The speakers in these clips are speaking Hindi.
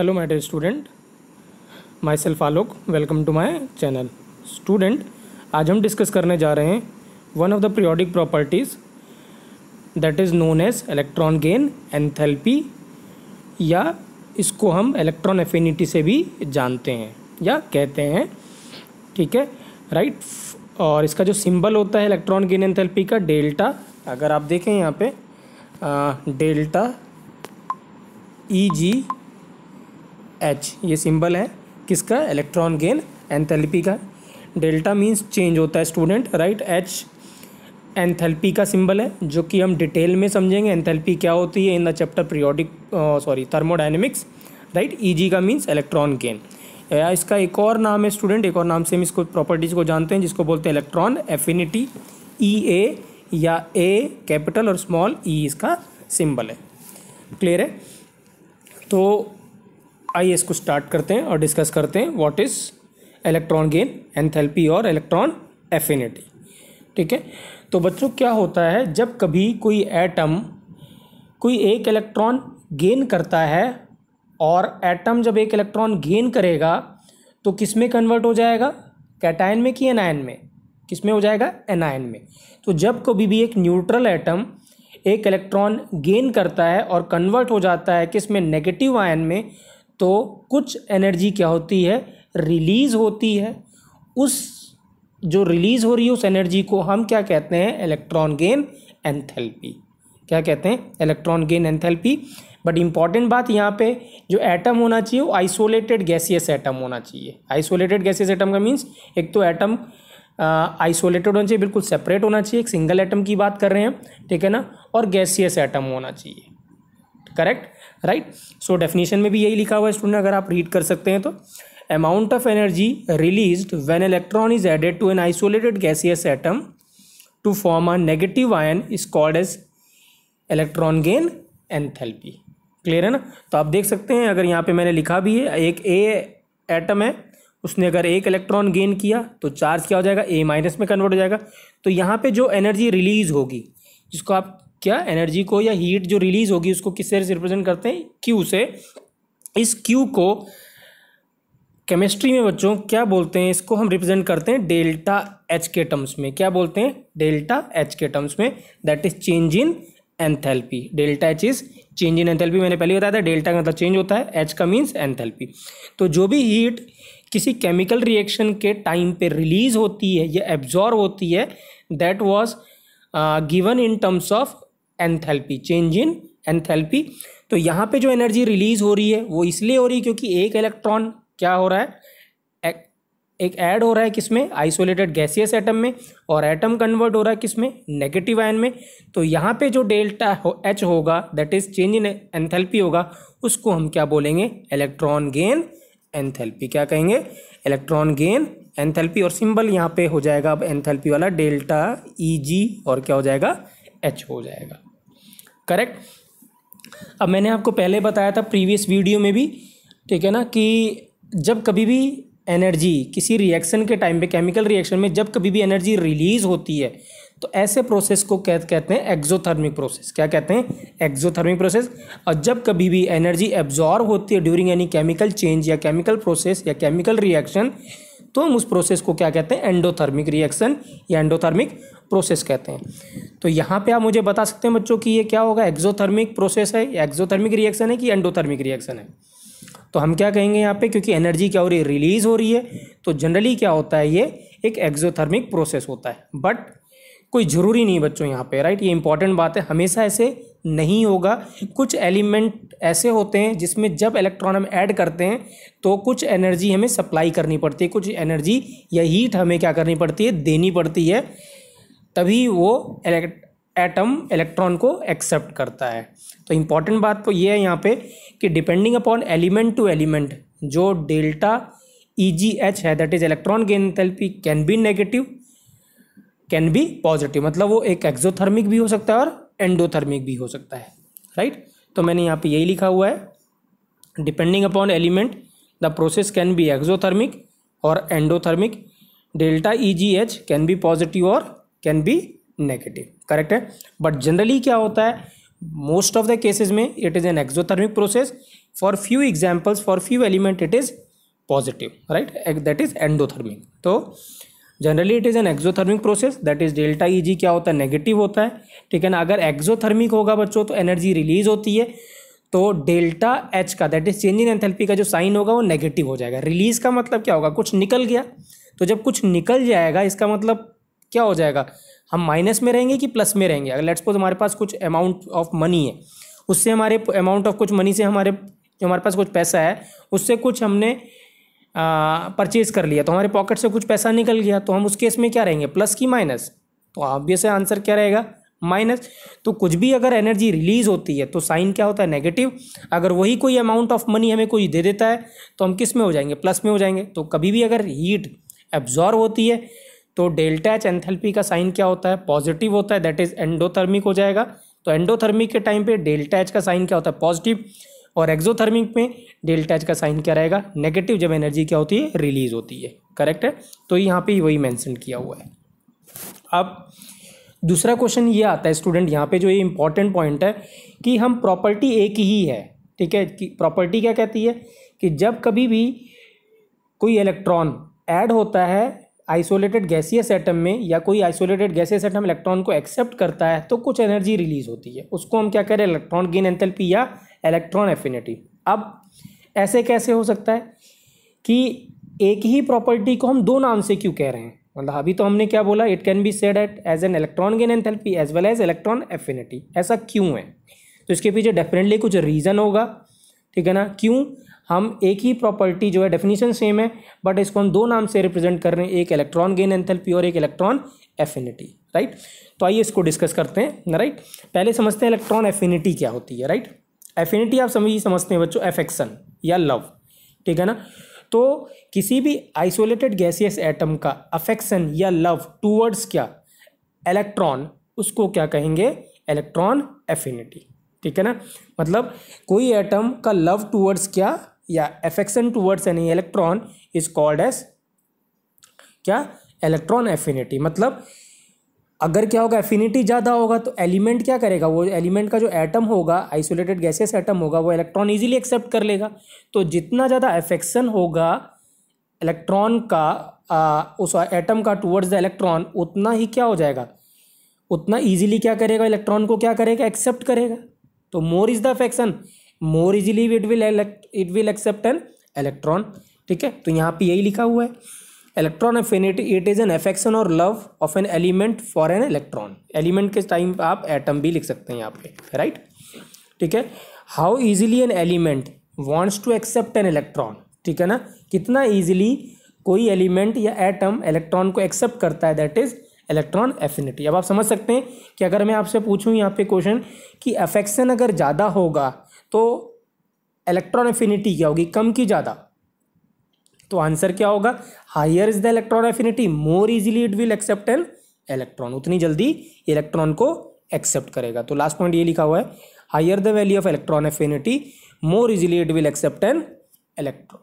Hello my dear student my self Alok welcome to my channel student आज हम डिस्कस करने जा रहे हैं one of the periodic properties that is known as electron gain enthalpy या इसको हम इलेक्ट्रॉन एफिनिटी से भी जानते हैं या कहते हैं, ठीक है? राइट और इसका जो सिंबल होता है इलेक्ट्रॉन गेन एंथैल्पी का डेल्टा अगर आप देखें यहाँ पे डेल्टा ई जी एच ये सिंबल है। किसका? इलेक्ट्रॉन गेन एंथैल्पी का। डेल्टा मींस चेंज होता है स्टूडेंट राइट एच एंथैल्पी का सिंबल है, जो कि हम डिटेल में समझेंगे। एंथैल्पी क्या होती है? In the chapter periodic sorry thermodynamics right E G का मीन्स इलेक्ट्रॉन गेन या इसका एक और नाम है स्टूडेंट एक और नाम से हम इसको प्रॉपर्टीज़ को जानते हैं, जिसको बोलते हैं इलेक्ट्रॉन एफिनिटी ई ए या ए कैपिटल और स्मॉल ई e इसका सिंबल है। क्लियर है? तो आइए इसको स्टार्ट करते हैं और डिस्कस करते हैं what is electron gain enthalpy और इलेक्ट्रॉन एफिनिटी ठीक है? तो बच्चों, क्या होता है, जब कभी कोई एटम कोई एक इलेक्ट्रॉन गेन करता है और एटम जब एक इलेक्ट्रॉन गेन करेगा तो किसमें कन्वर्ट हो जाएगा? कैटायन में कि एनायन में? किसमें हो जाएगा? एनायन में. तो जब कभी भी एक न्यूट्रल एटम एक इलेक्ट्रॉन गेन करता है और कन्वर्ट हो जाता है, किसमें? नेगेटिव आयन में तो कुछ एनर्जी क्या होती है? रिलीज़ होती है। उस जो रिलीज़ हो रही है, उस एनर्जी को हम क्या कहते हैं? Electron gain enthalpy. क्या कहते हैं? Electron gain enthalpy. But important बात यहाँ पे, जो एटम होना चाहिए, वो आइसोलेटेड गैसियस एटम होना चाहिए। आइसोलेटेड गैसियस एटम का मीन्स एक तो एटम आइसोलेटेड होना चाहिए, बिल्कुल सेपरेट होना चाहिए। एक सिंगल एटम की बात कर रहे हैं ठीक है ना? और गैसियस एटम होना चाहिए। Correct right? सो डेफिनेशन में भी यही लिखा हुआ है स्टूडेंट अगर आप रीड कर सकते हैं तो। Amount of energy release when electron is added to an isolated gaseous atom to form a negative ion is called as electron gain enthalpy clear है ना? तो आप देख सकते हैं, अगर यहाँ पे मैंने लिखा भी है, एक ए एटम है, उसने अगर एक इलेक्ट्रॉन गेन किया तो चार्ज क्या हो जाएगा? ए माइनस में कन्वर्ट हो जाएगा। तो यहाँ पे जो एनर्जी रिलीज़ होगी, जिसको आप क्या एनर्जी को या हीट जो रिलीज़ होगी उसको किससे रिप्रेजेंट करते हैं? क्यू से। इस क्यू को केमिस्ट्री में बच्चों क्या बोलते हैं? इसको हम रिप्रेजेंट करते हैं डेल्टा एच के टर्म्स में। क्या बोलते हैं? डेल्टा एच के टर्म्स में। That is change in enthalpy delta H is change in enthalpy मैंने पहले बताया था डेल्टा का मतलब चेंज होता है। एच का मीन्स एंथैल्पी तो जो भी हीट किसी केमिकल रिएक्शन के टाइम पे रिलीज़ होती है या एब्जॉर्व होती है that was given in terms of enthalpy change in enthalpy. तो यहाँ पे जो एनर्जी रिलीज़ हो रही है वो इसलिए हो रही है क्योंकि एक इलेक्ट्रॉन क्या हो रहा है? एक ऐड हो रहा है किसमें? आइसोलेटेड गैसियस एटम में और एटम कन्वर्ट हो रहा है किसमें? नेगेटिव आयन में। तो यहाँ पे जो डेल्टा हो, एच होगा that is change in enthalpy होगा उसको हम क्या बोलेंगे? Electron gain enthalpy. क्या कहेंगे? Electron gain enthalpy. और सिंबल यहाँ पे हो जाएगा अब एंथैल्पी वाला डेल्टा ई जी और क्या हो जाएगा? एच हो जाएगा। करेक्ट अब मैंने आपको पहले बताया था प्रीवियस वीडियो में भी, ठीक है ना, कि जब कभी भी एनर्जी किसी रिएक्शन के टाइम पे केमिकल रिएक्शन में जब कभी भी एनर्जी रिलीज़ होती है तो ऐसे प्रोसेस को कह, कहते हैं एक्जोथर्मिक प्रोसेस क्या कहते हैं? एक्जोथर्मिक प्रोसेस और जब कभी भी एनर्जी एब्जॉर्व होती है ड्यूरिंग एनी केमिकल चेंज या केमिकल प्रोसेस या केमिकल रिएक्शन तो हम उस प्रोसेस को क्या कहते हैं? एंडोथर्मिक रिएक्शन या एंडोथर्मिक प्रोसेस कहते हैं। तो यहाँ पे आप मुझे बता सकते हैं बच्चों कि ये क्या होगा? एक्जोथर्मिक प्रोसेस है एक्जोथर्मिक रिएक्शन है कि एंडोथर्मिक रिएक्शन है? तो हम क्या कहेंगे यहाँ पे? क्योंकि एनर्जी क्या हो रही है? रिलीज़ हो रही है। तो जनरली क्या होता है ये? एक एक्जोथर्मिक प्रोसेस होता है। बट कोई ज़रूरी नहीं बच्चों यहाँ पे राइट ये इंपॉर्टेंट बात है। हमेशा ऐसे नहीं होगा। कुछ एलिमेंट ऐसे होते हैं जिसमें जब इलेक्ट्रॉन हम ऐड करते हैं तो कुछ एनर्जी हमें सप्लाई करनी पड़ती है। कुछ एनर्जी या हीट हमें क्या करनी पड़ती है? देनी पड़ती है। तभी वो एटम इलेक्ट्रॉन को एक्सेप्ट करता है। तो इंपॉर्टेंट बात तो ये है यहाँ पे कि depending upon element to element जो डेल्टा ई जी एच है that is electron gain enthalpy can be negative can be positive मतलब वो एक एक्जोथर्मिक भी हो सकता है और एंडोथर्मिक भी हो सकता है राइट तो मैंने यहाँ पे यही लिखा हुआ है। Depending upon element the process can be exothermic और endothermic delta E G H can be positive और कैन बी नेगेटिव करेक्ट है? बट जनरली क्या होता है? मोस्ट ऑफ़ द केसेज में it is an exothermic process for few examples for few element it is positive right that is endothermic तो generally it is an exothermic process that is delta E G क्या होता है? नेगेटिव होता है. ठीक है ना? अगर एक्सोथर्मिक होगा बच्चों तो एनर्जी रिलीज़ होती है. तो डेल्टा एच का that is change in enthalpy का जो साइन होगा, वो नेगेटिव हो जाएगा. रिलीज़ का मतलब क्या होगा? कुछ निकल गया. तो जब कुछ निकल जाएगा, इसका मतलब क्या हो जाएगा? हम माइनस में रहेंगे कि प्लस में रहेंगे? अगर लेट्स सपोज़ हमारे पास कुछ अमाउंट ऑफ़ मनी है, उससे हमारे अमाउंट ऑफ़ कुछ मनी से हमारे, जो हमारे पास कुछ पैसा है, उससे कुछ हमने परचेज कर लिया तो हमारे पॉकेट से कुछ पैसा निकल गया तो हम उस केस में क्या रहेंगे? प्लस की माइनस तो ऑब्वियस आंसर क्या रहेगा? माइनस तो कुछ भी अगर एनर्जी रिलीज़ होती है तो साइन क्या होता है? नेगेटिव अगर वही कोई अमाउंट ऑफ़ मनी हमें कोई दे देता है तो हम किसमें हो जाएँगे? प्लस में हो जाएँगे. तो कभी भी अगर हीट एब्जॉर्व होती है तो डेल्टा एच एंथैल्पी का साइन क्या होता है? पॉजिटिव होता है दैट इज़ एंडोथर्मिक हो जाएगा। तो एंडोथर्मिक के टाइम पे डेल्टा एच का साइन क्या होता है? पॉजिटिव। और एक्जोथर्मिक में डेल्टा एच का साइन क्या रहेगा? नेगेटिव, जब एनर्जी क्या होती है? रिलीज़ होती है। करेक्ट है? तो यहाँ पे वही मैंसन किया हुआ है। अब दूसरा क्वेश्चन ये आता है स्टूडेंट यहाँ पे जो ये इंपॉर्टेंट पॉइंट है कि हम प्रॉपर्टी एक ही है। ठीक है? कि प्रॉपर्टी क्या कहती है? कि जब कभी भी कोई इलेक्ट्रॉन ऐड होता है आइसोलेटेड गैसियस एटम में या कोई आइसोलेटेड गैसियस एटम इलेक्ट्रॉन को एक्सेप्ट करता है तो कुछ एनर्जी रिलीज़ होती है। उसको हम क्या कह रहे हैं? इलेक्ट्रॉन गेन एंथैल्पी या इलेक्ट्रॉन एफिनिटी। अब ऐसे कैसे हो सकता है कि एक ही प्रॉपर्टी को हम दो नाम से क्यों कह रहे हैं? मतलब अभी तो हमने क्या बोला? It can be said at as an electron gain enthalpy as well as electron affinity ऐसा क्यों है? तो इसके पीछे डेफिनेटली कुछ रीज़न होगा, ठीक है ना? क्यों? हम एक ही प्रॉपर्टी जो है डेफिनेशन सेम है बट इसको हम दो नाम से रिप्रेजेंट कर रहे हैं, एक इलेक्ट्रॉन गेन एंथैल्पी और एक इलेक्ट्रॉन एफिनिटी राइट तो आइए इसको डिस्कस करते हैं राइट पहले समझते हैं इलेक्ट्रॉन एफिनिटी क्या होती है राइट एफिनिटी आप समझिए समझते हैं बच्चों एफेक्शन या लव ठीक है ना? तो किसी भी आइसोलेटेड गैसियस एटम का अफेक्शन या लव टूवर्ड्स क्या? इलेक्ट्रॉन उसको क्या कहेंगे? इलेक्ट्रॉन एफिनिटी ठीक है ना? मतलब कोई एटम का लव टूवर्ड्स क्या? या affection towards any electron is called as क्या? इलेक्ट्रॉन एफिनिटी मतलब अगर क्या होगा एफिनिटी ज़्यादा होगा तो एलिमेंट क्या करेगा? वो एलिमेंट का जो एटम होगा आइसोलेटेड गैसेस एटम होगा वो इलेक्ट्रॉन इजीली एक्सेप्ट कर लेगा। तो जितना ज़्यादा एफेक्शन होगा इलेक्ट्रॉन का आ, उस एटम का टूवर्ड्स द इलेक्ट्रॉन उतना ही क्या हो जाएगा? उतना ईजिली क्या करेगा? इलेक्ट्रॉन को क्या करेगा? एक्सेप्ट करेगा। तो more is the affection more easily it will it will accept an electron ठीक है? तो यहाँ पे यही लिखा हुआ है। Electron affinity it is an affection और love of an element for an electron element के टाइम आप एटम भी लिख सकते हैं यहाँ पे राइट ठीक है? How easily an element wants to accept an electron ठीक है ना? कितना ईजिली कोई एलिमेंट या एटम इलेक्ट्रॉन को एक्सेप्ट करता है दैट इज़ इलेक्ट्रॉन एफिनिटी अब आप समझ सकते हैं कि अगर मैं आपसे पूछूँ यहाँ पे क्वेश्चन कि अफेक्शन अगर ज़्यादा होगा तो इलेक्ट्रॉन एफिनिटी क्या होगी? कम की ज़्यादा। तो आंसर क्या होगा? Higher is the electron affinity more easily it will accept an electron उतनी जल्दी इलेक्ट्रॉन को एक्सेप्ट करेगा। तो लास्ट पॉइंट ये लिखा हुआ है higher the value of electron affinity more easily it will accept an electron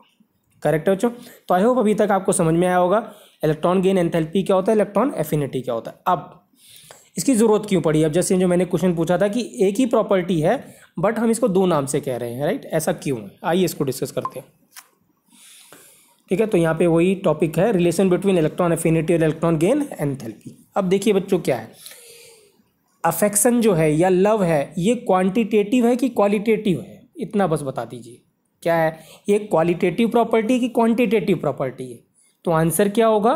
correct है बच्चों? तो आई होप अभी तक आपको समझ में आया होगा इलेक्ट्रॉन गेन एंथैल्पी क्या होता है? इलेक्ट्रॉन एफिनिटी क्या होता है? अब इसकी ज़रूरत क्यों पड़ी? अब जैसे जो मैंने क्वेश्चन पूछा था कि एक ही प्रॉपर्टी है बट हम इसको दो नाम से कह रहे हैं राइट ऐसा क्यों है? आइए इसको डिस्कस करते हैं। ठीक है तो यहाँ पे वही टॉपिक है रिलेशन बिटवीन इलेक्ट्रॉन एफिनिटी और इलेक्ट्रॉन गेन एंथैल्पी अब देखिए बच्चों क्या है। अफेक्शन जो है या लव है, ये क्वांटिटेटिव है कि क्वालिटेटिव है? इतना बस बता दीजिए। क्या है? ये क्वालिटेटिव प्रॉपर्टी की क्वांटिटेटिव प्रॉपर्टी है? तो आंसर क्या होगा?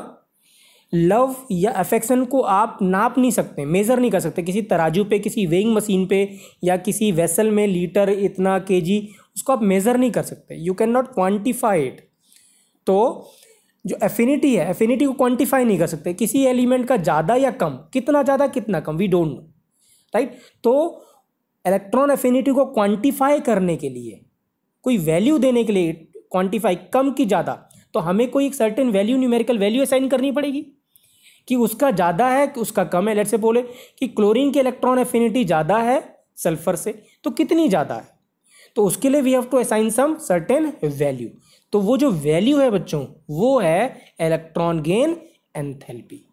लव या अफेक्शन को आप नाप नहीं सकते मेज़र नहीं कर सकते। किसी तराजू पे, किसी वेइंग मशीन पे या किसी वेसल में लीटर इतना केजी उसको आप मेज़र नहीं कर सकते। You can not quantify it तो जो एफिनिटी है एफिनिटी को क्वांटिफाई नहीं कर सकते। किसी एलिमेंट का ज़्यादा या कम, कितना ज़्यादा, कितना कम वी डोंट नो राइट तो इलेक्ट्रॉन एफिनिटी को क्वांटिफाई करने के लिए, कोई वैल्यू देने के लिए क्वांटिफाई कम की ज़्यादा तो हमें कोई एक certain value numerical value assign करनी पड़ेगी। कि उसका ज़्यादा है, कि उसका कम है। लेट से बोले कि क्लोरीन की इलेक्ट्रॉन एफिनिटी ज़्यादा है सल्फ़र से तो कितनी ज़्यादा है? तो उसके लिए we have to assign some certain value तो वो जो वैल्यू है बच्चों, वो है इलेक्ट्रॉन गेन एंथैल्पी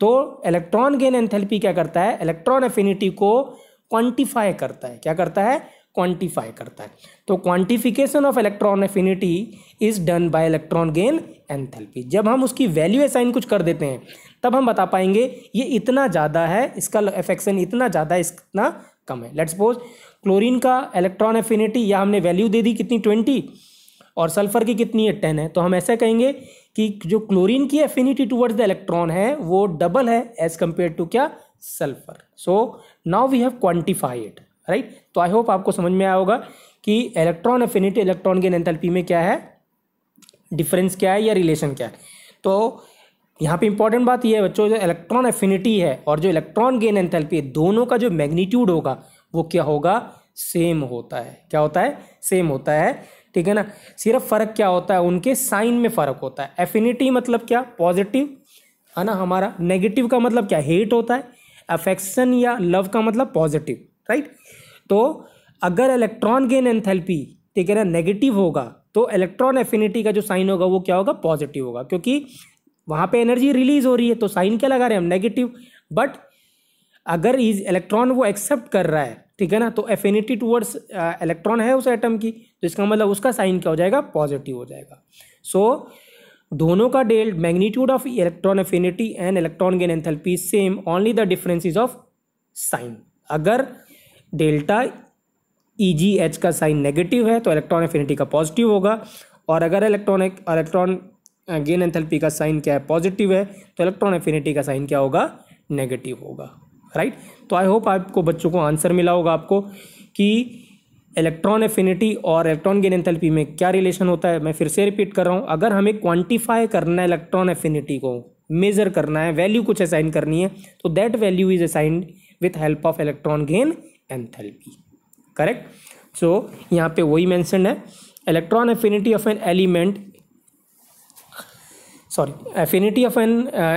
तो इलेक्ट्रॉन गेन एंथैल्पी क्या करता है? इलेक्ट्रॉन एफिनिटी को क्वांटिफाई करता है। क्या करता है? क्वांटिफाई करता है। तो quantification of electron affinity is done by electron gain enthalpy जब हम उसकी वैल्यू असाइन कुछ कर देते हैं, तब हम बता पाएँगे, ये इतना ज़्यादा है, इसका एफेक्शन इतना ज़्यादा, इतना कम है। लेट सपोज़ क्लोरीन का इलेक्ट्रॉन एफिनिटी या हमने वैल्यू दे दी कितनी ट्वेंटी और सल्फ़र की कितनी है टेन है। तो हम ऐसा कहेंगे कि जो क्लोरीन की एफिनिटी टुवर्ड्स द इलेक्ट्रॉन है, वो डबल है एज कंपेयर टू क्या? Sulphur so now we have quantified right? तो आई होप आपको समझ में आया होगा कि electron affinity electron gain enthalpy में क्या है? डिफरेंस क्या है या रिलेशन क्या है? तो यहाँ पे इंपॉर्टेंट बात यह है बच्चों, जो इलेक्ट्रॉन एफिनिटी है और जो इलेक्ट्रॉन गेन एंथैल्पी है, दोनों का जो मैग्नीट्यूड होगा, वो क्या होगा? सेम होता है। क्या होता है? सेम होता है। ठीक है ना? सिर्फ़ फ़र्क क्या होता है? उनके साइन में फ़र्क होता है। एफिनिटी मतलब क्या? पॉजिटिव है ना? हमारा नेगेटिव का मतलब क्या? हेट होता है। अफेक्शन या लव का मतलब पॉजिटिव राइट तो अगर इलेक्ट्रॉन गेन एंथैल्पी ठीक है ना नेगेटिव होगा तो इलेक्ट्रॉन एफिनिटी का जो साइन होगा वो क्या होगा? पॉजिटिव होगा क्योंकि वहाँ पे एनर्जी रिलीज़ हो रही है तो साइन क्या लगा रहे हैं हम? नेगेटिव बट अगर इज़ इलेक्ट्रॉन वो एक्सेप्ट कर रहा है ठीक है ना तो एफिनिटी टूवर्ड्स इलेक्ट्रॉन है उस एटम की तो इसका मतलब उसका साइन क्या हो जाएगा? पॉजिटिव हो जाएगा. सो so, दोनों का del magnitude of electron affinity and electron gain enthalpy same only the difference is of sign अगर डेल्टा ई जी एच का साइन नेगेटिव है तो इलेक्ट्रॉन एफिनिटी का पॉजिटिव होगा। और अगर इलेक्ट्रॉन इलेक्ट्रॉन गेन एंथैल्पी का साइन क्या है, पॉजिटिव है तो इलेक्ट्रॉन एफिनिटी का साइन क्या होगा, नेगेटिव होगा, राइट? तो आई होप आपको बच्चों को आंसर मिला होगा आपको कि इलेक्ट्रॉन एफिनिटी और इलेक्ट्रॉन गेन एंथैल्पी में क्या रिलेशन होता है। मैं फिर से रिपीट कर रहा हूँ, अगर हमें क्वांटिफाई करना है इलेक्ट्रॉन एफिनिटी को, मेजर करना है, वैल्यू कुछ असाइन करनी है तो that value is assigned with help of electron gain enthalpy correct so यहाँ पे वही मैंशन है electron affinity of an element sorry affinity of an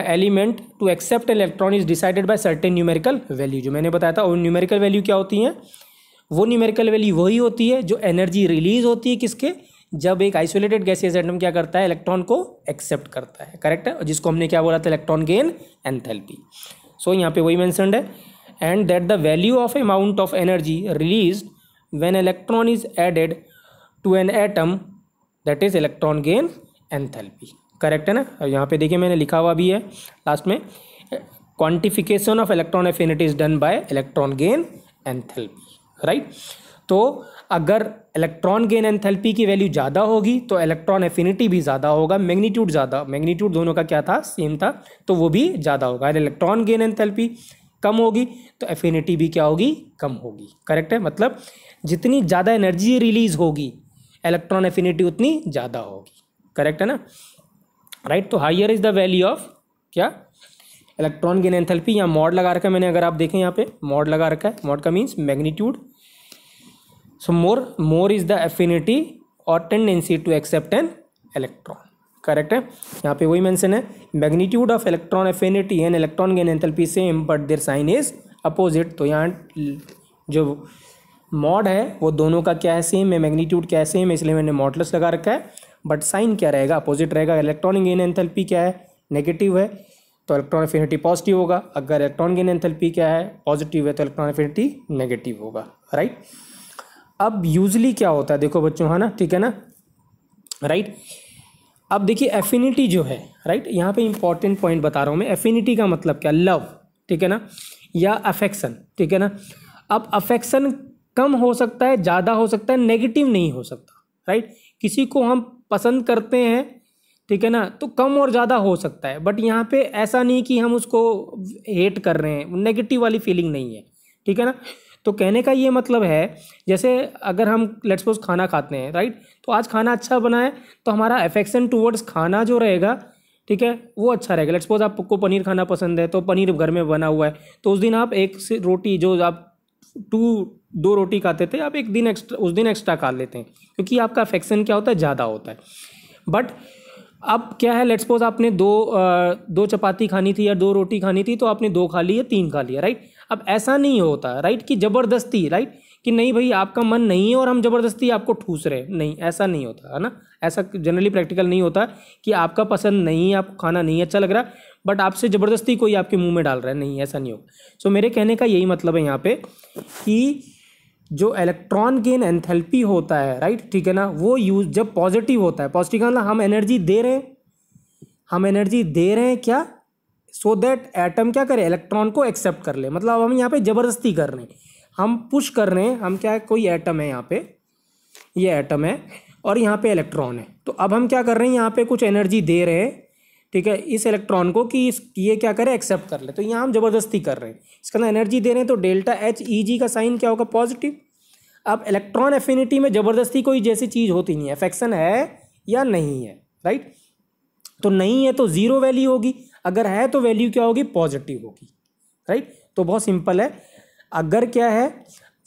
element to accept electron is decided by certain numerical value जो मैंने बताया था, वो न्यूमेरिकल वैल्यू क्या होती हैं? वो न्यूमेरिकल वैल्यू वही होती है जो एनर्जी रिलीज़ होती है किसके? जब एक आइसोलेटेड गैसियस एटम क्या करता है? इलेक्ट्रॉन को एक्सेप्ट करता है। करेक्ट है? जिसको हमने क्या बोला था? इलेक्ट्रॉन गेन एंथैल्पी सो यहाँ पे वही मैंसनड है and that the value of amount of energy release when electron is added to an atom that is electron gain enthalpy correct है ना? और यहाँ पे देखिए मैंने लिखा हुआ भी है लास्ट में quantification of electron affinity is done by electron gain enthalpy right तो अगर इलेक्ट्रॉन गेन एंथैल्पी की वैल्यू ज़्यादा होगी तो इलेक्ट्रॉन एफिनिटी भी ज़्यादा होगा मैग्नीट्यूड ज़्यादा मैग्नीट्यूड दोनों का क्या था? सेम था तो वो भी ज़्यादा होगा। इलेक्ट्रॉन गेन एंथैल्पी कम होगी तो एफिनिटी भी क्या होगी? कम होगी। करेक्ट है? मतलब जितनी ज़्यादा एनर्जी रिलीज़ होगी इलेक्ट्रॉन एफिनिटी उतनी ज़्यादा होगी। करेक्ट है ना? राइट तो higher is the value of क्या? इलेक्ट्रॉन गेन एंथैल्पी या मॉड लगा रखा है मैंने, अगर आप देखें यहाँ पे मॉड लगा रखा है। मॉड का means magnitude so more more is the affinity और tendency to accept an electron correct है? यहाँ पे वही मेंशन है। Magnitude of electron affinity and electron gain enthalpy same but their sign is opposite तो यहाँ जो मॉड है, वो दोनों का क्या है? सेम है। मैग्नीट्यूड क्या है? सेम है। इसलिए मैंने मॉडलस लगा रखा है। बट साइन क्या रहेगा? अपोजिट रहेगा। इलेक्ट्रॉनिक गेन एंथैल्पी क्या है? नेगेटिव है। तो इलेक्ट्रॉन एफिनिटी पॉजिटिव होगा। अगर इलेक्ट्रॉन गेन एंथैल्पी क्या है? पॉजिटिव है तो इलेक्ट्रॉन एफिनिटी नेगेटिव होगा। राइट अब यूजली क्या होता है? देखो बच्चों, है ना? ठीक है ना? राइट अब देखिए एफिनिटी जो है राइट यहाँ पे इंपॉर्टेंट पॉइंट बता रहा हूँ मैं। एफिनिटी का मतलब क्या? लव ठीक है ना? या अफेक्शन ठीक है ना? अब अफेक्शन कम हो सकता है, ज़्यादा हो सकता है नेगेटिव नहीं हो सकता राइट किसी को हम पसंद करते हैं, ठीक है ना? तो कम और ज़्यादा हो सकता है। बट यहाँ पे ऐसा नहीं कि हम उसको हेट कर रहे हैं। नेगेटिव वाली फीलिंग नहीं है, ठीक है ना? तो कहने का ये मतलब है, जैसे अगर हम लेट्स सपोज़ खाना खाते हैं राइट तो आज खाना अच्छा बना है तो हमारा अफेक्शन टूवर्ड्स खाना जो रहेगा ठीक है वो अच्छा रहेगा। लेट्स सपोज़ आपको पनीर खाना पसंद है तो पनीर घर में बना हुआ है तो उस दिन आप एक से रोटी जो आप टू दो रोटी खाते थे आप एक दिन एक्स्ट्रा उस दिन एक्स्ट्रा खा लेते हैं क्योंकि आपका अफेक्शन क्या होता है ज़्यादा होता है। बट अब क्या है लेट्स सपोज़ आपने दो आ, दो चपाती खानी थी या दो रोटी खानी थी तो आपने दो खा ली या तीन खा लिया राइट अब ऐसा नहीं होता राइट कि ज़बरदस्ती राइट कि नहीं भाई आपका मन नहीं है और हम ज़बरदस्ती आपको ठूस रहे नहीं ऐसा नहीं होता है ना? ऐसा जनरली प्रैक्टिकल नहीं होता कि आपका पसंद नहीं है आपको खाना नहीं अच्छा लग रहा बट आपसे ज़बरदस्ती कोई आपके मुँह में डाल रहा है। नहीं ऐसा नहीं होगा। सो so, मेरे कहने का यही मतलब है यहाँ पे कि जो इलेक्ट्रॉन गेन एंथैल्पी होता है राइट ठीक है ना? वो यूज़ जब पॉजिटिव होता है पॉजिटिव का मतलब हम एनर्जी दे रहे हैं। हम एनर्जी दे रहे हैं क्या? सो दैट एटम क्या करे? इलेक्ट्रॉन को एक्सेप्ट कर ले। मतलब हम यहाँ पे ज़बरदस्ती कर रहे हैं। हम पुश कर रहे हैं, हम क्या है, कोई एटम है यहाँ पे, ये एटम है, और यहाँ पे इलेक्ट्रॉन है। तो अब हम क्या कर रहे हैं, यहाँ पे कुछ एनर्जी दे रहे हैं, ठीक है, इस इलेक्ट्रॉन को कि इस, ये क्या करे एक्सेप्ट कर ले। तो यहाँ हम ज़बरदस्ती कर रहे हैं। इसके अंदर एनर्जी दे रहे हैं तो डेल्टा एच ई जी का साइन क्या होगा पॉजिटिव अब इलेक्ट्रॉन एफिनिटी में ज़बरदस्ती कोई जैसी चीज़ होती नहीं है अफेक्शन है या नहीं है राइट तो नहीं है तो ज़ीरो वैल्यू होगी, अगर है तो वैल्यू क्या होगी पॉजिटिव होगी राइट तो बहुत सिंपल है। अगर क्या है,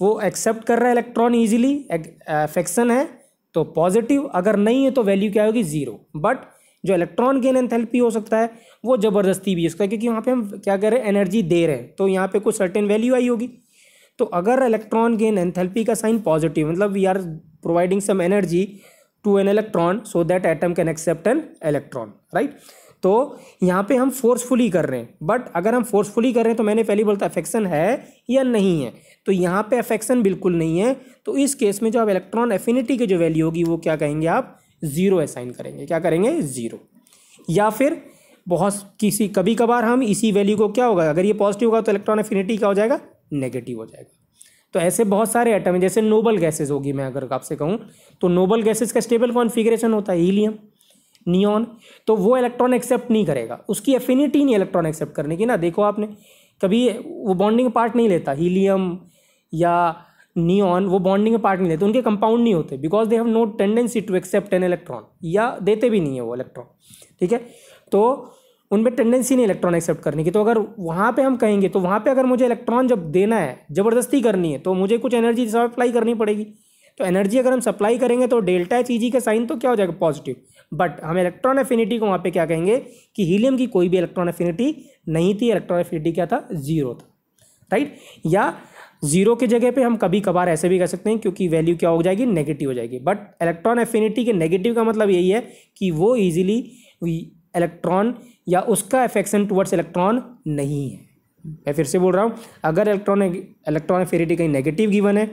वो एक्सेप्ट कर रहा है इलेक्ट्रॉन ईजिली अफेक्शन है तो पॉजिटिव अगर नहीं है तो वैल्यू क्या होगी? ज़ीरो बट जो इलेक्ट्रॉन गेन एंथैल्पी हो सकता है, वो ज़बरदस्ती भी सकता क्योंकि वहाँ पे हम क्या कह रहे हैं? एनर्जी दे रहे हैं। तो यहाँ पे कुछ सर्टेन वैल्यू आई होगी। तो अगर इलेक्ट्रॉन गेन एंथैल्पी का साइन पॉजिटिव मतलब we are providing some energy to an electron so that atom can accept an electron right तो यहाँ पे हम फोर्सफुली कर रहे हैं। बट अगर हम फोर्सफुली कर रहे हैं तो मैंने पहले बोलता अफेक्शन है या नहीं है? तो यहाँ पे अफेक्शन बिल्कुल नहीं है। तो इस केस में जो आप इलेक्ट्रॉन एफिनिटी की जो वैल्यू होगी, वो क्या कहेंगे आप? ज़ीरो असाइन करेंगे। क्या करेंगे? ज़ीरो या फिर बहुत किसी कभी कभार हम इसी वैल्यू को क्या होगा? अगर ये पॉजिटिव होगा तो इलेक्ट्रॉन एफिनिटी क्या हो जाएगा? नेगेटिव हो जाएगा। तो ऐसे बहुत सारे एटम हैं, जैसे नोबल गैसेज होगी, मैं अगर आपसे कहूँ तो नोबल गैसेज का स्टेबल कॉन्फिग्रेशन होता है हीलियम नियॉन तो वो इलेक्ट्रॉन एक्सेप्ट नहीं करेगा। उसकी एफिनिटी नहीं इलेक्ट्रॉन एक्सेप्ट करने की। ना, देखो आपने, कभी वो बॉन्डिंग पार्ट नहीं लेता। हीलियम या नियॉन वो बॉन्डिंग पार्ट नहीं लेते। उनके कंपाउंड नहीं होते। Because they have no tendency to accept an electron या देते भी नहीं है वो इलेक्ट्रॉन ठीक है? तो उनमें टेंडेंसी नहीं इलेक्ट्रॉन एक्सेप्ट करने की। तो अगर वहाँ पे हम कहेंगे तो वहाँ पे अगर मुझे इलेक्ट्रॉन जब देना है, ज़बरदस्ती करनी है तो मुझे कुछ एनर्जी सप्लाई करनी पड़ेगी। तो एनर्जी अगर हम सप्लाई करेंगे तो डेल्टा एच का साइन तो क्या हो जाएगा? पॉजिटिव बट हम इलेक्ट्रॉन एफिनिटी को वहाँ पे क्या कहेंगे कि हीलियम की कोई भी इलेक्ट्रॉन एफिनिटी नहीं थी इलेक्ट्रॉन एफिनिटी क्या था? ज़ीरो था राइट या ज़ीरो के जगह पे हम कभी कभार ऐसे भी कह सकते हैं क्योंकि वैल्यू क्या हो जाएगी? नेगेटिव हो जाएगी। बट इलेक्ट्रॉन एफिनिटी के नेगेटिव का मतलब यही है कि वो ईजिली इलेक्ट्रॉन या उसका अफेक्शन टुवर्ड्स इलेक्ट्रॉन नहीं है। मैं फिर से बोल रहा हूँ, अगर इलेक्ट्रॉन इलेक्ट्रॉन एफिनिटी कहीं नेगेटिव गिवन है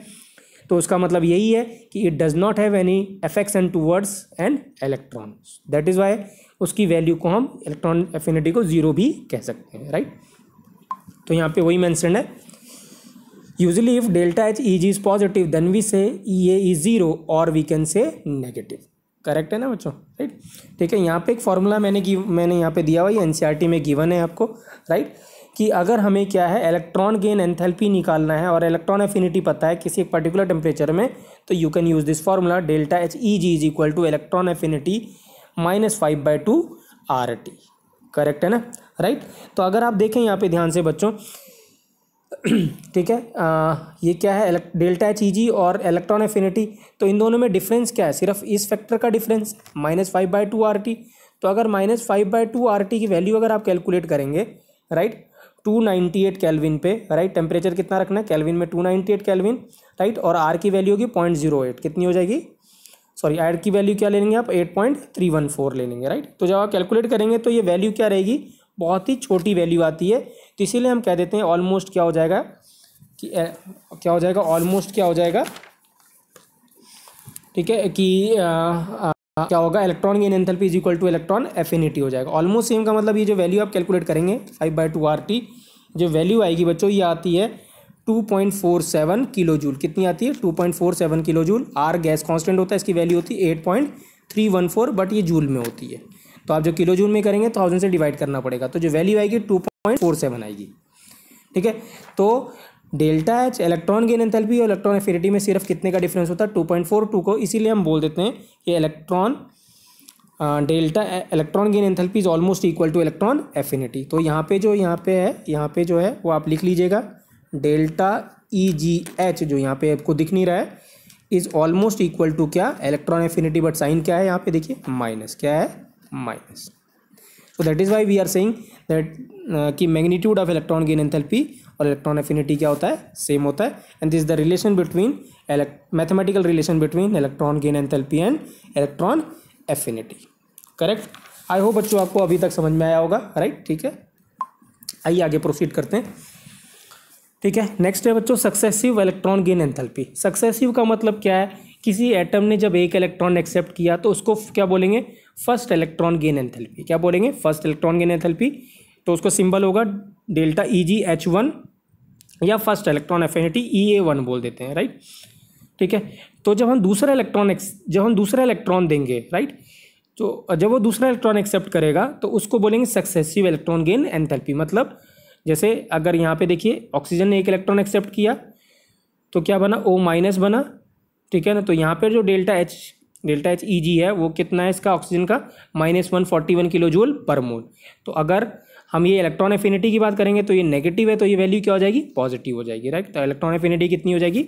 तो उसका मतलब यही है कि it does not have any affection towards an electron that is why उसकी वैल्यू को हम इलेक्ट्रॉन एफिनिटी को ज़ीरो भी कह सकते हैं राइट तो यहाँ पे वही मैंशन है। Usually if delta H E G is positive then we say A is zero और we can say negative correct है ना बच्चों? राइट ठीक है, यहाँ पे एक फॉर्मूला मैंने मैंने यहाँ पे दिया हुआ ये एन में गिवन है आपको राइट कि अगर हमें क्या है इलेक्ट्रॉन गेन एंथैल्पी निकालना है और इलेक्ट्रॉन एफिनिटी पता है किसी एक पर्टिकुलर टेम्परेचर में तो you can use this formula delta H E G is equal to electron affinity minus five by two R T correct है ना? राइट तो अगर आप देखें यहाँ पे ध्यान से बच्चों ठीक है? आ, ये क्या है डेल्टा एच ई जी और इलेक्ट्रॉन एफिनिटी तो इन दोनों में डिफरेंस क्या है? सिर्फ़ इस फैक्टर का difference minus five by two R T तो अगर minus five by two R T की वैल्यू अगर आप कैलकुलेट करेंगे right two ninety eight kelvin पे राइट टेम्परेचर कितना रखना है? कैलविन में two ninety eight kelvin right और आर की वैल्यू होगी पॉइंट ज़ीरो एट कितनी हो जाएगी? सॉरी आर की वैल्यू क्या ले लेंगे आप? Eight point three one four ले लेंगे राइट तो जब आप कैलकुलेट करेंगे तो ये वैल्यू क्या रहेगी? बहुत ही छोटी वैल्यू आती है तो इसीलिए हम कह देते हैं ऑलमोस्ट क्या हो जाएगा? कि क्या हो जाएगा? ऑलमोस्ट क्या हो जाएगा? ठीक है कि आ, आ, क्या होगा? Electron gain enthalpy is equal to electron affinity हो जाएगा। ऑलमोस्ट सेम का मतलब ये जो वैल्यू आप कैलकुलेट करेंगे five by two R T जो वैल्यू आएगी बच्चों, ये आती है two point four seven kilo joule कितनी आती है? Two point four seven kilo joule R gas constant होता है, इसकी वैल्यू होती है eight point three one four but ये जूल में होती है। तो आप जो किलो जूल में करेंगे थाउज़ेंड से डिवाइड करना पड़ेगा। तो जो वैल्यू आएगी टू पॉइंट फोर सेवन आएगी। ठीक है? तो delta H electron gain enthalpy और इलेक्ट्रॉन एफिनिटी में सिर्फ़ कितने का डिफरेंस होता है? टू पॉइंट फोर टू को इसीलिए हम बोल देते हैं कि electron delta electron gain enthalpy is almost equal to electron affinity. तो यहाँ पे जो यहाँ पे है यहाँ पे जो है वो आप लिख लीजिएगा। डेल्टा ई जी एच जो यहाँ पे आपको दिख नहीं रहा है इज़ ऑलमोस्ट इक्वल टू क्या? इलेक्ट्रॉन एफिनिटी बट साइन क्या है यहाँ पे? देखिए माइनस। क्या है? Minus. So that is why we are that uh, कि magnitude of electron gain enthalpy और इलेक्ट्रॉन एफिनिटी क्या होता है? सेम होता है। And this the relation between mathematical relation between electron gain enthalpy and electron affinity correct I hope बच्चों आपको अभी तक समझ में आया होगा राइट ठीक है? आइए आगे प्रोसीड करते हैं। ठीक है? नेक्स्ट है बच्चों successive electron gain enthalpy successive का मतलब क्या है? किसी एटम ने जब एक इलेक्ट्रॉन एक्सेप्ट किया तो उसको क्या बोलेंगे? फ़र्स्ट इलेक्ट्रॉन गेन एंथैल्पी क्या बोलेंगे? फ़र्स्ट इलेक्ट्रॉन गेन एंथैल्पी तो उसको सिंबल होगा delta E G H one या first electron affinity E A one बोल देते हैं राइट ठीक है? तो जब हम दूसरा इलेक्ट्रॉन जब हम दूसरा इलेक्ट्रॉन देंगे राइट तो जब वो दूसरा इलेक्ट्रॉन एक्सेप्ट करेगा तो उसको बोलेंगे सक्सेसिव इलेक्ट्रॉन गेन एंथैल्पी मतलब जैसे अगर यहाँ पे देखिए ऑक्सीजन ने एक इलेक्ट्रॉन एक्सेप्ट किया तो क्या बना? ओ माइनस बना, ठीक है ना? तो यहाँ पर जो delta H delta H E G है, वो कितना है इसका ऑक्सीजन का? Minus one forty one kilo joule per mole तो अगर हम ये इलेक्ट्रॉन एफिनिटी की बात करेंगे तो ये नेगेटिव है तो ये वैल्यू क्या हो जाएगी? पॉजिटिव हो जाएगी राइट तो इलेक्ट्रॉन एफिनिटी कितनी हो जाएगी?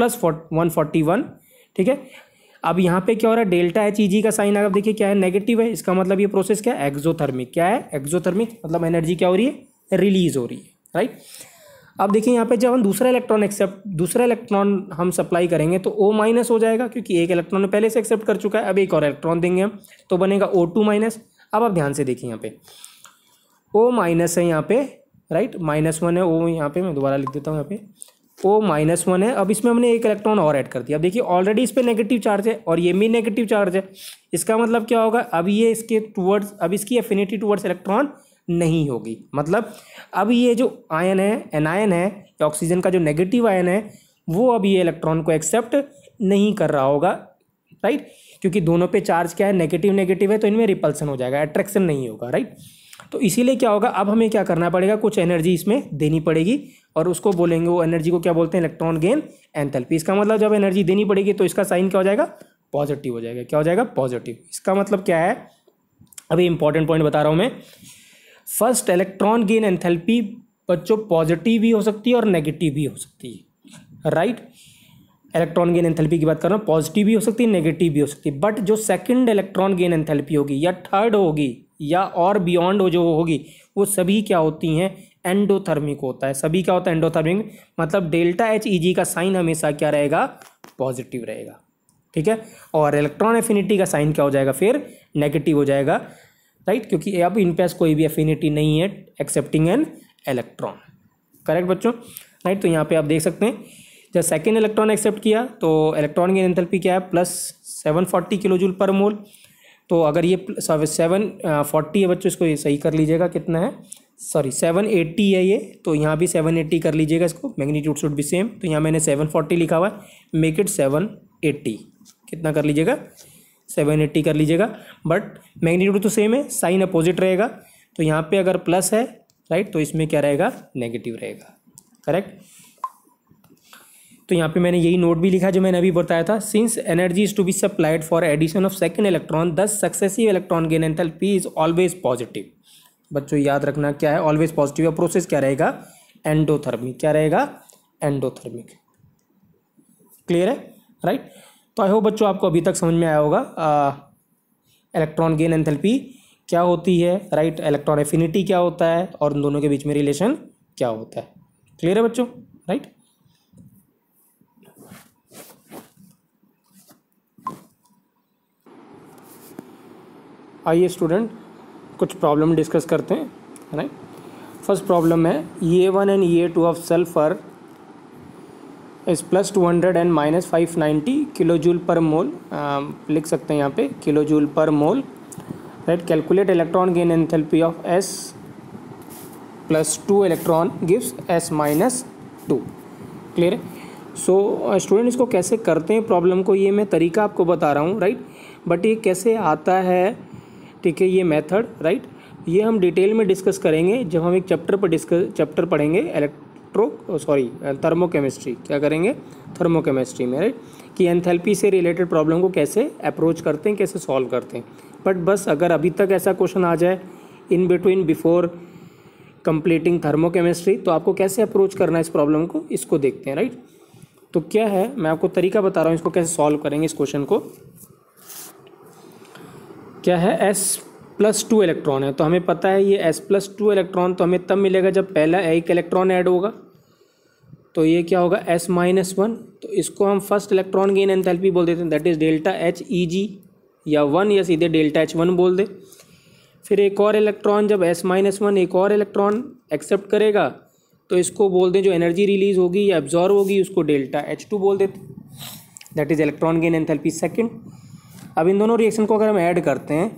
प्लस वन फोर्टी वन ठीक है? अब यहाँ पे क्या हो रहा है? डेल्टा एच ई का साइन अगर देखिए क्या है? नेगेटिव है। इसका मतलब ये प्रोसेस क्या है? एक्जोथर्मिक क्या है? एक्जोथर्मिक मतलब एनर्जी क्या हो रही है? रिलीज़ हो रही है राइट अब देखिए यहाँ पे जब हम दूसरा इलेक्ट्रॉन एक्सेप्ट दूसरा इलेक्ट्रॉन हम सप्लाई करेंगे तो ओ माइनस हो जाएगा, क्योंकि एक इलेक्ट्रॉन पहले से एक्सेप्ट कर चुका है। अब एक और इलेक्ट्रॉन देंगे हम तो बनेगा ओ टू माइनस अब आप ध्यान से देखिए यहाँ पे। ओ माइनस है यहाँ पे राइट माइनस वन है ओ यहाँ पे, मैं दोबारा लिख देता हूँ यहाँ पे। ओ माइनस वन है। अब इसमें हमने एक इलेक्ट्रॉन और ऐड कर दिया। अब देखिए ऑलरेडी इस पर नेगेटिव चार्ज है और ये भी नेगेटिव चार्ज है। इसका मतलब क्या होगा? अब ये इसके टूवर्ड्स अब इसकी एफिनिटी टूवर्ड्स इलेक्ट्रॉन नहीं होगी। मतलब अब ये जो आयन है एनायन है ऑक्सीजन का जो नेगेटिव आयन है, वो अब ये इलेक्ट्रॉन को एक्सेप्ट नहीं कर रहा होगा। राइट क्योंकि दोनों पे चार्ज क्या है? नेगेटिव नेगेटिव है तो इनमें रिपल्सन हो जाएगा अट्रैक्शन नहीं होगा। राइट तो इसीलिए क्या होगा, अब हमें क्या करना पड़ेगा, कुछ एनर्जी इसमें देनी पड़ेगी और उसको बोलेंगे, वो एनर्जी को क्या बोलते हैं इलेक्ट्रॉन गेन एंथैल्पी इसका मतलब जब एनर्जी देनी पड़ेगी तो इसका साइन क्या हो जाएगा? पॉजिटिव हो जाएगा। क्या हो जाएगा? पॉजिटिव इसका मतलब क्या है? अभी इंपॉर्टेंट पॉइंट बता रहा हूँ मैं। फ़र्स्ट इलेक्ट्रॉन गेन एंथैल्पी बच्चों पॉजिटिव भी हो सकती है और नेगेटिव भी हो सकती है। राइट इलेक्ट्रॉन गेन एंथैल्पी की बात कर रहा हूँ पॉजिटिव भी हो सकती है नेगेटिव भी हो सकती है। बट जो सेकंड इलेक्ट्रॉन गेन एंथैल्पी होगी या थर्ड होगी या और बियॉन्ड जो होगी, वो सभी क्या होती हैं? एंडोथर्मिक होता है। सभी क्या होता है? एंडोथर्मिक मतलब डेल्टा एच ई जी का साइन हमेशा क्या रहेगा? पॉजिटिव रहेगा। ठीक है? और इलेक्ट्रॉन एफिनिटी का साइन क्या हो जाएगा? फिर नेगेटिव हो जाएगा। राइट क्योंकि अब इन पास कोई भी एफिनिटी नहीं है एक्सेप्टिंग एन इलेक्ट्रॉन करेक्ट बच्चों? राइट तो यहाँ पे आप देख सकते हैं। जब सेकेंड इलेक्ट्रॉन एक्सेप्ट किया तो इलेक्ट्रॉन की एंथैल्पी क्या है? Plus seven forty kilo joule per mole तो अगर ये सेवन फोर्टी है बच्चों, इसको ये सही कर लीजिएगा, कितना है? सॉरी सेवन एट्टी है ये तो यहाँ भी सेवन एट्टी कर लीजिएगा इसको मैग्नीट्यूड शुड भी सेम तो यहाँ मैंने सेवन फोर्टी लिखा हुआ है मेक इट सेवन एट्टी कितना कर लीजिएगा? सेवन एट्टी कर लीजिएगा बट मैग्नीट्यूड तो सेम है साइन अपोजिट रहेगा तो यहाँ पे अगर प्लस है राइट तो इसमें क्या रहेगा? नेगेटिव रहेगा करेक्ट तो यहाँ पे मैंने यही नोट भी लिखा जो मैंने अभी बताया था। Since energy is to be supplied for addition of second electron thus successive electron gain enthalpy is always positive बच्चों, याद रखना क्या है? ऑलवेज पॉजिटिव या प्रोसेस क्या रहेगा? एंडोथर्मिक क्या रहेगा? एंडोथर्मिक क्लियर है? Right right? तो आई होप बच्चों आपको अभी तक समझ में आया होगा इलेक्ट्रॉन गेन एंथैल्पी क्या होती है? राइट इलेक्ट्रॉन एफिनिटी क्या होता है? और उन दोनों के बीच में रिलेशन क्या होता है? क्लियर है बच्चों? राइट आइए स्टूडेंट कुछ प्रॉब्लम डिस्कस करते हैं राइट फ़र्स्ट प्रॉब्लम है A one and A two of sulphur is plus two hundred and minus five ninety kilo joule per mole लिख सकते हैं यहाँ पे kilo joule per mole right calculate electron gain enthalpy of S plus two electron gives S minus two clear है सो स्टूडेंट इसको कैसे करते हैं प्रॉब्लम को, ये मैं तरीका आपको बता रहा हूँ राइट बट ये कैसे आता है ठीक है, ये मेथड राइट ये हम डिटेल में डिस्कस करेंगे जब हम एक चैप्टर पर डिस्कस चैप्टर पढ़ेंगे इलेक्ट्रो सॉरी थर्मोकेमिस्ट्री क्या करेंगे? थर्मोकेमिस्ट्री में राइट कि एंथैल्पी से रिलेटेड प्रॉब्लम को कैसे अप्रोच करते हैं, कैसे सॉल्व करते हैं। बट बस अगर अभी तक ऐसा क्वेश्चन आ जाए in between before completing thermochemistry तो आपको कैसे अप्रोच करना है इस प्रॉब्लम को, इसको देखते हैं राइट तो क्या है, मैं आपको तरीका बता रहा हूँ, इसको कैसे सॉल्व करेंगे इस क्वेश्चन को। क्या है? एस प्लस टू इलेक्ट्रॉन है। तो हमें पता है ये एस प्लस टू इलेक्ट्रॉन तो हमें तब मिलेगा जब पहला एक इलेक्ट्रॉन ऐड होगा। तो ये क्या होगा? एस माइनस वन तो इसको हम फ़र्स्ट इलेक्ट्रॉन गेन एंथैल्पी बोल देते हैं। That is delta H E G या वन या सीधे डेल्टा एच वन बोल दे। फिर एक और इलेक्ट्रॉन जब एस माइनस वन एक और इलेक्ट्रॉन एक्सेप्ट करेगा तो इसको बोल दें जो एनर्जी रिलीज़ होगी या एब्जॉर्व होगी, उसको डेल्टा एच टू बोल देते that is electron gain enthalpy second अब इन दोनों रिएक्शन को अगर हम ऐड करते हैं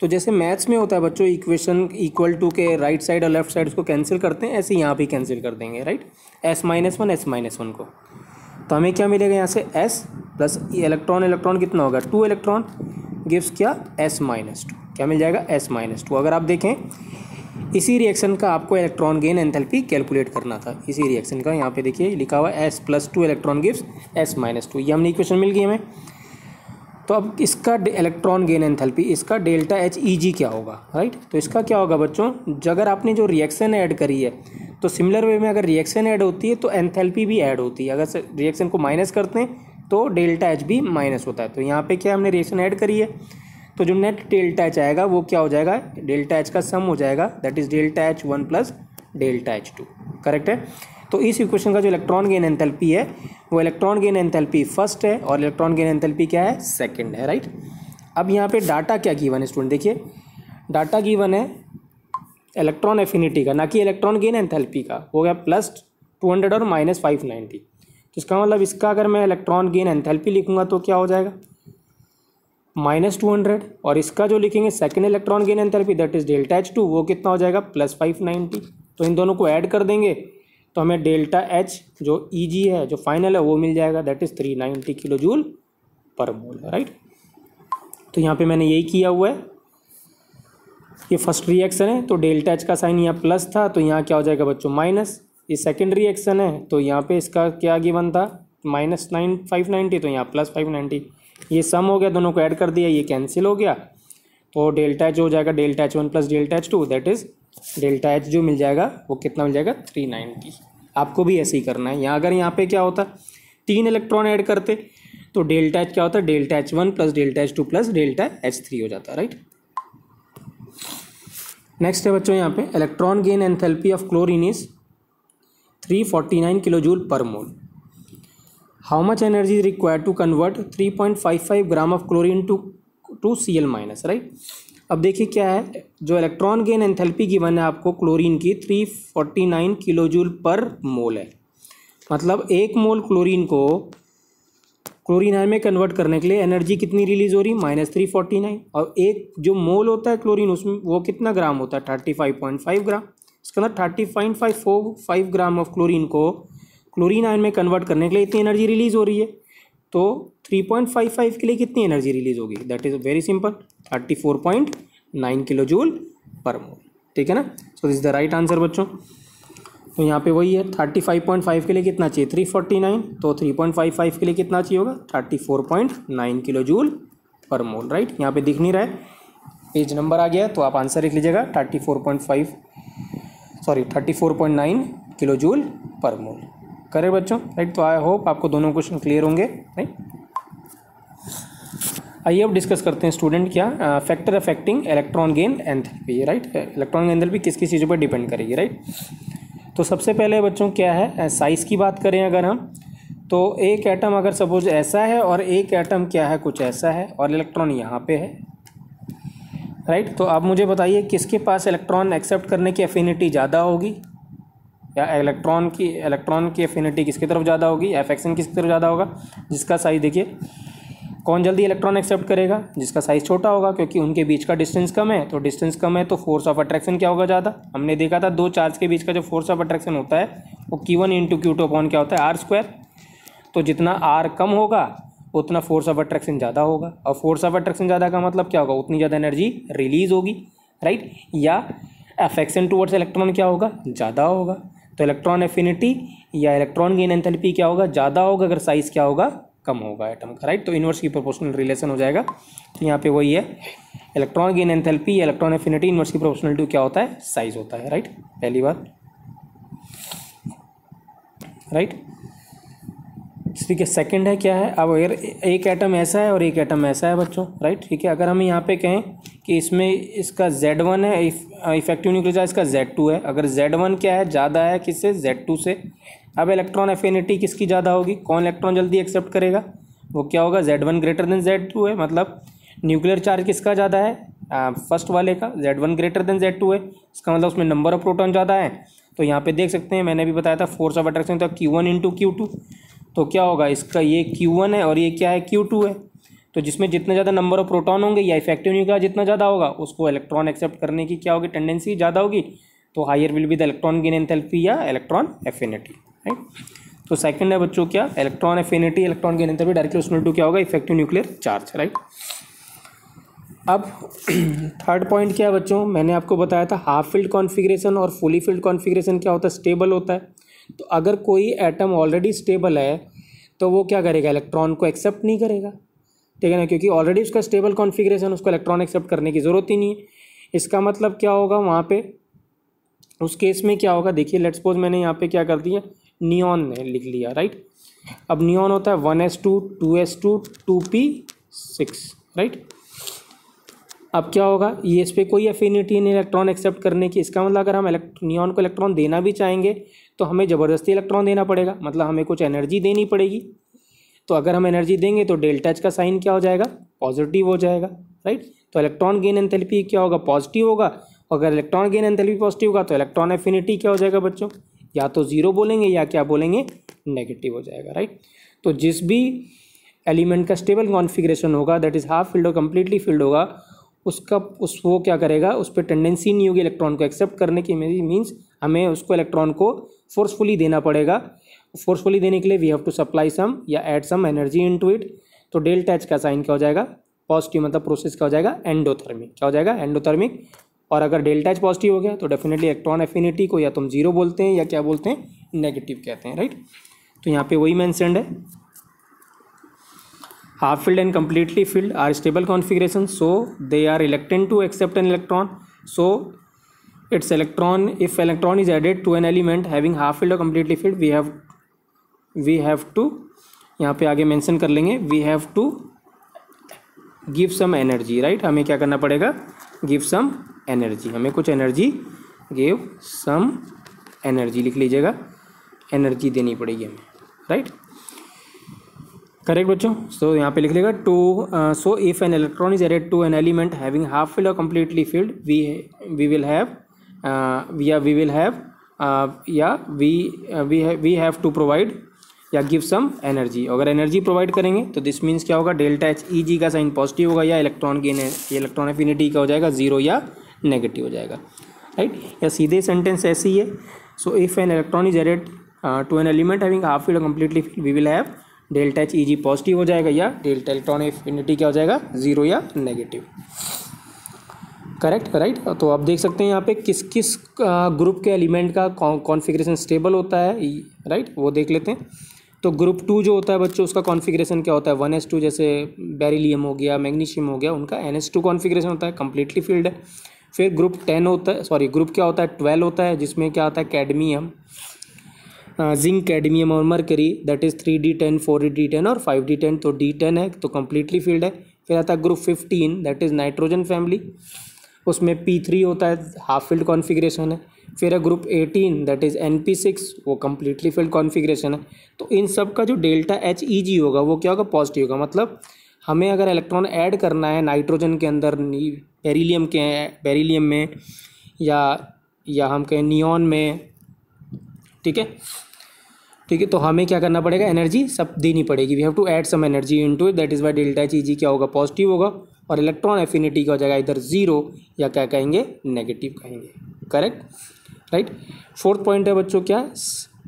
तो जैसे मैथ्स में होता है बच्चों इक्वेशन इक्वल टू के राइट साइड और लेफ़्ट साइड उसको कैंसिल करते हैं, ऐसे यहाँ भी कैंसिल कर देंगे right S minus one S minus one को। तो हमें क्या मिलेगा यहाँ से? एस प्लस इलेक्ट्रॉन इलेक्ट्रॉन कितना होगा? टू इलेक्ट्रॉन गिव्स क्या? एस माइनस टू क्या मिल जाएगा? एस माइनस टू अगर आप देखें, इसी रिएक्शन का आपको इलेक्ट्रॉन गेन एंथैल्पी कैलकुलेट करना था। इसी रिएक्शन का यहाँ पे देखिए, लिखा हुआ S plus two electron gives S minus two ये हमने इक्वेशन मिल गई हमें। तो अब इसका इलेक्ट्रॉन गेन एंथैल्पी इसका डेल्टा एच ई जी क्या होगा? राइट तो इसका क्या होगा बच्चों? अगर आपने जो रिएक्शन ऐड करी है तो सिमिलर वे में अगर रिएक्शन ऐड होती है तो एंथैल्पी भी ऐड होती है। अगर रिएक्शन को माइनस करते हैं तो डेल्टा एच भी माइनस होता है। तो यहाँ पे क्या हमने रिएक्शन ऐड करी है? तो जो नेट डेल्टा एच आएगा, वो क्या हो जाएगा? डेल्टा एच का सम हो जाएगा that is delta H one plus delta H two correct है? तो इस इक्वेशन का जो इलेक्ट्रॉन गेन एंथैल्पी है, वो इलेक्ट्रॉन गेन एंथैल्पी फ़र्स्ट है और इलेक्ट्रॉन गेन एंथैल्पी क्या है? सेकंड है राइट अब यहाँ पे डाटा क्या गिवन है स्टूडेंट देखिए डाटा गिवन है इलेक्ट्रॉन एफिनिटी का, ना कि इलेक्ट्रॉन गेन एंथैल्पी का, हो गया प्लस टू हंड्रेड और माइनस फाइव नाइन्टी तो इसका मतलब इसका अगर मैं इलेक्ट्रॉन गेन एंथैल्पी लिखूँगा तो क्या हो जाएगा? माइनस टू हंड्रेड और इसका जो लिखेंगे second electron gain enthalpy that is delta H two वो कितना हो जाएगा? प्लस फाइव नाइन्टी तो इन दोनों को ऐड कर देंगे। तो हमें डेल्टा एच जो ई e जी है, जो फाइनल है, वो मिल जाएगा that is three ninety kilo joule per mole right तो यहाँ पे मैंने यही किया हुआ है। ये फ़र्स्ट रिएक्शन है तो डेल्टा एच का साइन यहाँ प्लस था तो यहाँ क्या हो जाएगा बच्चों माइनस ये सेकेंड रिएक्शन है तो यहाँ पे इसका क्या गिवन था माइनस नाइन फाइव नाइन्टी तो यहाँ प्लस फाइव नाइन्टी ये सम हो गया, दोनों को ऐड कर दिया, ये कैंसिल हो गया। तो डेल्टा एच हो जाएगा, delta H one plus delta H two that is delta H जो मिल जाएगा, वो कितना मिल जाएगा? थ्री नाइन्टी आपको भी ऐसे ही करना है। यहाँ अगर यहाँ पे क्या होता? तीन इलेक्ट्रॉन ऐड करते तो डेल्टा एच क्या होता? है delta H one plus delta H two plus delta H three हो जाता है राइट नेक्स्ट है बच्चों यहाँ पे electron gain enthalpy of chlorine is three forty nine kilo joule per mole how much energy is required to convert three point five five gram of chlorine to to C L minus right अब देखिए क्या है, जो इलेक्ट्रॉन गेन एंथैल्पी गिवन है आपको क्लोरीन की three forty nine kilo joule per mole है। मतलब एक मोल क्लोरीन को क्लोरीन आयन में कन्वर्ट करने के लिए एनर्जी कितनी रिलीज़ हो रही? माइनस थ्री फोर्टी नाइन और एक जो मोल होता है क्लोरीन उसमें वो कितना ग्राम होता है? Thirty five point five gram इसके अंदर thirty five five four five gram of chlorine को क्लोरीन आयन में कन्वर्ट करने के लिए इतनी एनर्जी रिलीज़ हो रही है। तो थ्री पॉइंट फाइव फाइव के लिए कितनी एनर्जी रिलीज़ होगी? That is very simple thirty four point nine kilo joule per mole ठीक है ना? So this the right answer बच्चों. तो यहाँ पे वही है थर्टी फाइव पॉइंट फाइव के लिए कितना चाहिए? थ्री फोर्टी नाइन तो थ्री पॉइंट फाइव फाइव के लिए कितना चाहिए होगा? Thirty four point nine kilo joule per mole right यहाँ पे दिख नहीं रहा है। पेज नंबर आ गया तो आप आंसर लिख लीजिएगा thirty four point five sorry thirty four point nine kilo joule per mole करें बच्चों राइट तो आई होप आपको दोनों क्वेश्चन क्लियर होंगे राइट आइए अब डिस्कस करते हैं स्टूडेंट क्या factor affecting electron gain enthalpy right electron gain enthalpy किस किस चीज़ों पर डिपेंड करेगी राइट तो सबसे पहले बच्चों क्या है साइज़ की बात करें अगर हम तो एक एटम अगर सपोज़ ऐसा है और एक एटम क्या है, कुछ ऐसा है और इलेक्ट्रॉन यहाँ पे है राइट तो आप मुझे बताइए किसके पास इलेक्ट्रॉन एक्सेप्ट करने की एफिनिटी ज़्यादा होगी? या इलेक्ट्रॉन की इलेक्ट्रॉन की एफिनिटी किसकी तरफ़ ज़्यादा होगी? एफेक्शन किसकी तरफ़ ज़्यादा होगा? जिसका साइज़ देखिए कौन जल्दी इलेक्ट्रॉन एक्सेप्ट करेगा? जिसका साइज़ छोटा होगा, क्योंकि उनके बीच का डिस्टेंस कम है तो डिस्टेंस कम है तो फोर्स ऑफ़ अट्रैक्शन क्या होगा ज़्यादा? हमने देखा था दो चार्ज के बीच का जो फोर्स ऑफ़ अट्रैक्शन होता है, वो Q one into Q two क्या होता है? आर स्क्वायर तो जितना आर कम होगा, उतना फोर्स ऑफ़ अट्रैक्शन ज़्यादा होगा। और फोर्स ऑफ़ अट्रैक्शन ज़्यादा का मतलब क्या होगा? उतनी ज़्यादा एनर्जी रिलीज़ होगी राइट या एफेक्शन टूवर्ड्स इलेक्ट्रॉन क्या होगा? ज़्यादा होगा। तो इलेक्ट्रॉन एफिनिटी या इलेक्ट्रॉन गेन एंथैल्पी क्या होगा? ज़्यादा होगा। अगर साइज़ क्या होगा? कम होगा एटम का राइट तो इनवर्स की प्रोपोर्शनल रिलेशन हो जाएगा। तो यहाँ पे वही है electron gain enthalpy electron affinity inverse की प्रोपोर्शनल टू क्या होता है? साइज़ होता है राइट पहली बार राइट ठीक है सेकंड है, क्या है? अब अगर एक एटम ऐसा है और एक एटम ऐसा है बच्चों राइट ठीक है? अगर हम यहाँ पे कहें कि इसमें इसका जेड वन है इफ़ेक्टिव न्यूक्लियर चार्ज इसका जेड टू है। अगर जेड वन क्या है? ज़्यादा है किससे? जेड टू से। अब इलेक्ट्रॉन एफिनिटी किसकी ज़्यादा होगी? कौन इलेक्ट्रॉन जल्दी एक्सेप्ट करेगा? वो क्या होगा? Z one greater than Z two है। मतलब न्यूक्लियर चार्ज किसका ज़्यादा है? फ़र्स्ट वाले का। Z one greater than Z two है। इसका मतलब उसमें नंबर ऑफ़ प्रोटॉन ज़्यादा है। तो यहाँ पे देख सकते हैं, मैंने भी बताया था फोर्स ऑफ़ अट्रैक्शन तो Q one into Q two तो क्या होगा? इसका ये क्यू वन है और ये क्या है? क्यू टू है। तो जिसमें जितने ज़्यादा नंबर ऑफ़ प्रोटॉन होंगे, या इफ़ेक्टिव न्यूक्लियर जितना ज़्यादा होगा, उसको इलेक्ट्रॉन एक्सेप्ट करने की क्या होगी? टेंडेंसी ज़्यादा होगी। तो higher will be the electron gain enthalpy या इलेक्ट्रॉन एफिनिटी राइट तो सेकंड है बच्चों क्या? Electron affinity electron gain enthalpy directly उसमें टू क्या होगा? इफ़ेक्टिव न्यूक्लियर चार्ज राइट अब थर्ड पॉइंट क्या है बच्चों? मैंने आपको बताया था हाफ़ फ़ील्ड कॉन्फिग्रेशन और फुली फ़ील्ड कॉन्फिग्रेशन क्या होता है? स्टेबल होता है। तो अगर कोई एटम ऑलरेडी स्टेबल है तो वो क्या करेगा? इलेक्ट्रॉन को एक्सेप्ट नहीं करेगा। ठीक है ना? क्योंकि ऑलरेडी उसका स्टेबल कॉन्फ़िगरेशन उसको इलेक्ट्रॉन एक्सेप्ट करने की ज़रूरत ही नहीं है। इसका मतलब क्या होगा वहाँ पे? उस केस में क्या होगा? देखिए लेट्स सपोज़ मैंने यहाँ पे क्या कर दिया? नियॉन ने लिख लिया राइट अब नियॉन होता है one s two two s two two p six right अब क्या होगा? ये इस पर कोई अफिनिटी नहीं इलेक्ट्रॉन एक्सेप्ट करने की इसका मतलब अगर हम नियॉन को इलेक्ट्रॉन देना भी चाहेंगे तो हमें ज़बरदस्ती इलेक्ट्रॉन देना पड़ेगा। मतलब हमें कुछ एनर्जी देनी पड़ेगी। तो अगर हम एनर्जी देंगे तो डेल्टा एच का साइन क्या हो जाएगा? पॉजिटिव हो जाएगा राइट तो इलेक्ट्रॉन गेन एंथैल्पी क्या होगा? पॉजिटिव होगा। अगर इलेक्ट्रॉन गेन एंथैल्पी पॉजिटिव होगा तो इलेक्ट्रॉन एफिनिटी क्या हो जाएगा बच्चों? या तो ज़ीरो बोलेंगे, या क्या बोलेंगे? नेगेटिव हो जाएगा राइट तो जिस भी एलिमेंट का स्टेबल कॉन्फिग्रेशन होगा दैट इज़ हाफ़ फ़ील्ड और कम्प्लीटली फ़ील्ड होगा उसका उस वो क्या करेगा? उस पर टेंडेंसी नहीं होगी इलेक्ट्रॉन को एक्सेप्ट करने की मीन्स हमें उसको इलेक्ट्रॉन को फोर्सफुली देना पड़ेगा। फोर्सफुली देने के लिए we have to supply some या add some energy into it तो डेल टैच का साइन क्या हो जाएगा? पॉजिटिव मतलब प्रोसेस क्या हो जाएगा? एंडोथर्मिक क्या हो जाएगा? एंडोथर्मिक और अगर डेल्टा एच पॉजिटिव हो गया तो डेफिनेटली इलेक्ट्रॉन एफिनिटी को या तुम ज़ीरो बोलते हैं या क्या बोलते हैं? नेगेटिव कहते हैं राइट तो यहाँ पे वही मैंसेंड है। Half filled and completely filled are stable configuration so they are elected to accept an electron so it's electron if electron is added to an element having half filled और completely filled we have we have to यहाँ पे आगे मेंशन कर लेंगे we have to give some energy right हमें क्या करना पड़ेगा? गिव सम एनर्जी हमें कुछ एनर्जी गिव सम एनर्जी लिख लीजिएगा। एनर्जी देनी पड़ेगी हमें राइट? करेक्ट बच्चों? सो यहाँ पे लिख लेगा to so if an electron is added to an element having half filled और completely filled we we will have या वी विल हैव या we we have to provide या गिव सम एनर्जी अगर एनर्जी प्रोवाइड करेंगे तो दिस मीन्स क्या होगा? डेल्टा एच ई जी का साइन पॉजिटिव होगा या इलेक्ट्रॉन गेन इलेक्ट्रॉन एफिनिटी का हो जाएगा, ज़ीरो या नेगेटिव हो जाएगा। Right right? या सीधे सेंटेंस ऐसे ही है so if an electron is added to an element having half filled completely filled we will have delta H E G positive हो जाएगा या डेल्टा इलेक्ट्रॉन एफिनिटी क्या हो जाएगा? ज़ीरो या नेगेटिव करेक्ट राइट तो आप देख सकते हैं यहाँ पे किस किस ग्रुप के एलिमेंट का कॉन्फ़िगरेशन स्टेबल होता है। राइट वो देख लेते हैं। तो ग्रुप टू जो होता है बच्चों, उसका कॉन्फ़िगरेशन क्या होता है? वन एस टू जैसे बेरिलियम हो गया मैग्नीशियम हो गया, उनका एन एस टू कॉन्फिग्रेशन होता है कम्प्लीटली फ़ील्ड है। फिर ग्रुप टेन होता है सॉरी ग्रुप क्या होता है? ट्वेल्व होता है, जिसमें क्या होता है? कैडमियम जिंक कैडमियम और mercury that is three d ten four d ten और फाइव डी टेन तो डी टेन है तो कम्प्लीटली फ़ील्ड है। फिर आता है group fifteen that is nitrogen family उसमें पी थ्री होता है हाफ़ फ़ील्ड कॉन्फ़िगरेशन है। फिर है group eighteen that is n p six वो कम्प्लीटली फ़ील्ड कॉन्फ़िगरेशन है। तो इन सब का जो डेल्टा एच ई जी होगा, वो क्या होगा? पॉजिटिव होगा। मतलब हमें अगर इलेक्ट्रॉन ऐड करना है नाइट्रोजन के अंदर बेरिलियम के बेरिलियम में, या या हम कहें नियॉन में, ठीक है? ठीक है तो हमें क्या करना पड़ेगा? एनर्जी सब देनी पड़ेगी। We have to add some energy into it that is why delta H G क्या होगा? पॉजिटिव होगा। और इलेक्ट्रॉन एफिनिटी का हो जाएगा? इधर ज़ीरो या क्या कहेंगे? नेगेटिव कहेंगे। करेक्ट राइट फोर्थ पॉइंट है बच्चों क्या?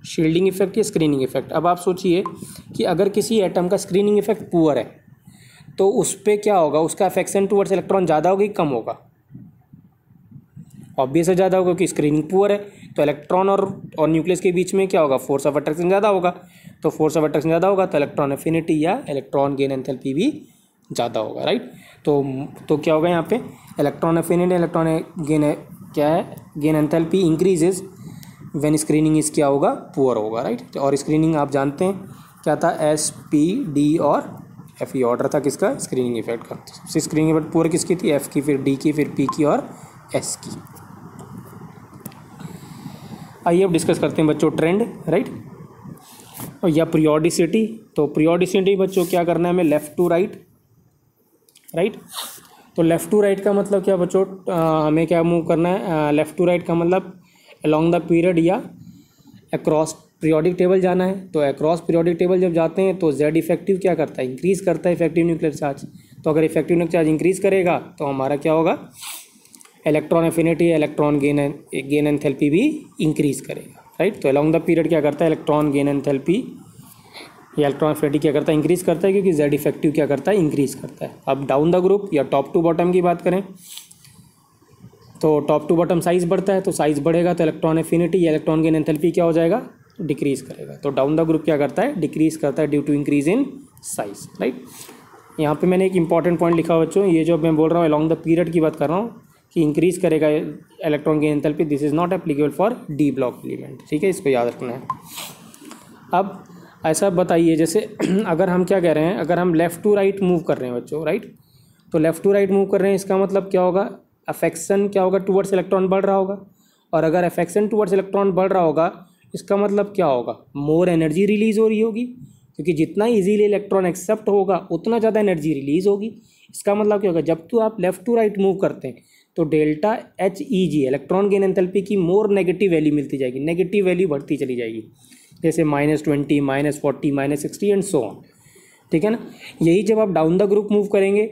शील्डिंग इफ़ेक्ट या स्क्रीनिंग इफ़ेक्ट अब आप सोचिए कि अगर किसी एटम का स्क्रीनिंग इफ़ेक्ट पुअर है तो उस पर क्या होगा? उसका अफेक्शन टूवर्ड्स इलेक्ट्रॉन ज़्यादा होगा कि कम होगा? ऑब्वियस है ज़्यादा होगा क्योंकि स्क्रीनिंग पुअर है तो इलेक्ट्रॉन और और न्यूक्लियस के बीच में क्या होगा? फोर्स ऑफ़ अट्रैक्शन ज़्यादा होगा। तो फोर्स ऑफ़ अट्रैक्शन ज़्यादा होगा तो इलेक्ट्रॉन एफिनिटी या इलेक्ट्रॉन गेन एंथैल्पी भी ज़्यादा होगा राइट तो तो क्या होगा यहाँ पे? इलेक्ट्रॉन एफिनिटी इलेक्ट्रॉन गेन क्या है? Gain enthalpy increases when screening इस क्या होगा? पुअर होगा राइट और स्क्रीनिंग आप जानते हैं, क्या था? एस पी डी और एफ़ ई ऑर्डर था किसका? स्क्रीनिंग इफ़ेक्ट का। सबसे स्क्रीनिंग इफ़ेक्ट पुअर किसकी थी? एफ़ की, फिर डी की, फिर पी की और एस की। आइए अब डिस्कस करते हैं बच्चों ट्रेंड राइट या प्रियोडिसिटी तो प्रियोडिसिटी बच्चों क्या करना है हमें? लेफ़्ट टू राइट राइट तो लेफ़्ट टू राइट का मतलब क्या बच्चों? हमें क्या मूव करना है? लेफ़्ट टू राइट का मतलब अलॉन्ग द पीरियड या अक्रॉस पीरियोडिक टेबल जाना है। तो अक्रॉस पीरियोडिक टेबल जब जाते हैं तो जेड इफ़ेक्टिव क्या करता है? इंक्रीज करता है इफ़ेक्टिव न्यूक्लियर चार्ज तो अगर इफ़ेक्टिव न्यूक्लियर चार्ज इंक्रीज करेगा तो हमारा क्या होगा? Electron affinity electron gain gain enthalpy भी इंक्रीज करेगा राइट तो अलॉन्ग द पीरियड क्या करता है? इलेक्ट्रॉन गेन एंथैल्पी या इलेक्ट्रॉन एफिनिटी क्या करता है? इंक्रीज करता है, क्योंकि जेड इफ़ेक्टिव क्या करता है? इंक्रीज करता है। अब डाउन द ग्रुप या टॉप टू बॉटम की बात करें तो टॉप टू बॉटम साइज़ बढ़ता है तो साइज़ बढ़ेगा तो इलेक्ट्रॉन एफिनिटी या इलेक्ट्रॉन गेन एंथैल्पी क्या हो जाएगा? डिक्रीज करेगा। तो डाउन द ग्रुप क्या करता है? डिक्रीज करता है due to increase in size right यहाँ पे मैंने एक इंपॉर्टेंट पॉइंट लिखा बच्चों। ये जो मैं बोल रहा हूँ अलॉन्ग द पीरियड की बात कर रहा हूँ कि इंक्रीज करेगा electron gain enthalpy this is not applicable for d block element ठीक है, इसको याद रखना है। अब ऐसा बताइए, जैसे अगर हम क्या कह रहे हैं, अगर हम लेफ़्ट टू राइट मूव कर रहे हैं बच्चों राइट तो लेफ़्ट टू राइट मूव कर रहे हैं, इसका मतलब क्या होगा? अफेक्शन क्या होगा? टूवर्ड्स इलेक्ट्रॉन बढ़ रहा होगा। और अगर अफेक्शन टूवर्ड्स इलेक्ट्रॉन बढ़ रहा होगा, इसका मतलब क्या होगा? मोर एनर्जी रिलीज़ हो रही होगी, क्योंकि जितना इजीली इलेक्ट्रॉन एक्सेप्ट होगा, उतना ज़्यादा एनर्जी रिलीज़ होगी। इसका मतलब क्या होगा? जब तो आप लेफ़्ट टू राइट मूव करते हैं तो delta H E G electron gain enthalpy की मोर नेगेटिव वैल्यू मिलती जाएगी नेगेटिव वैल्यू बढ़ती चली जाएगी। जैसे minus twenty minus forty minus sixty and so on ठीक है ना? यही जब आप डाउन द ग्रुप मूव करेंगे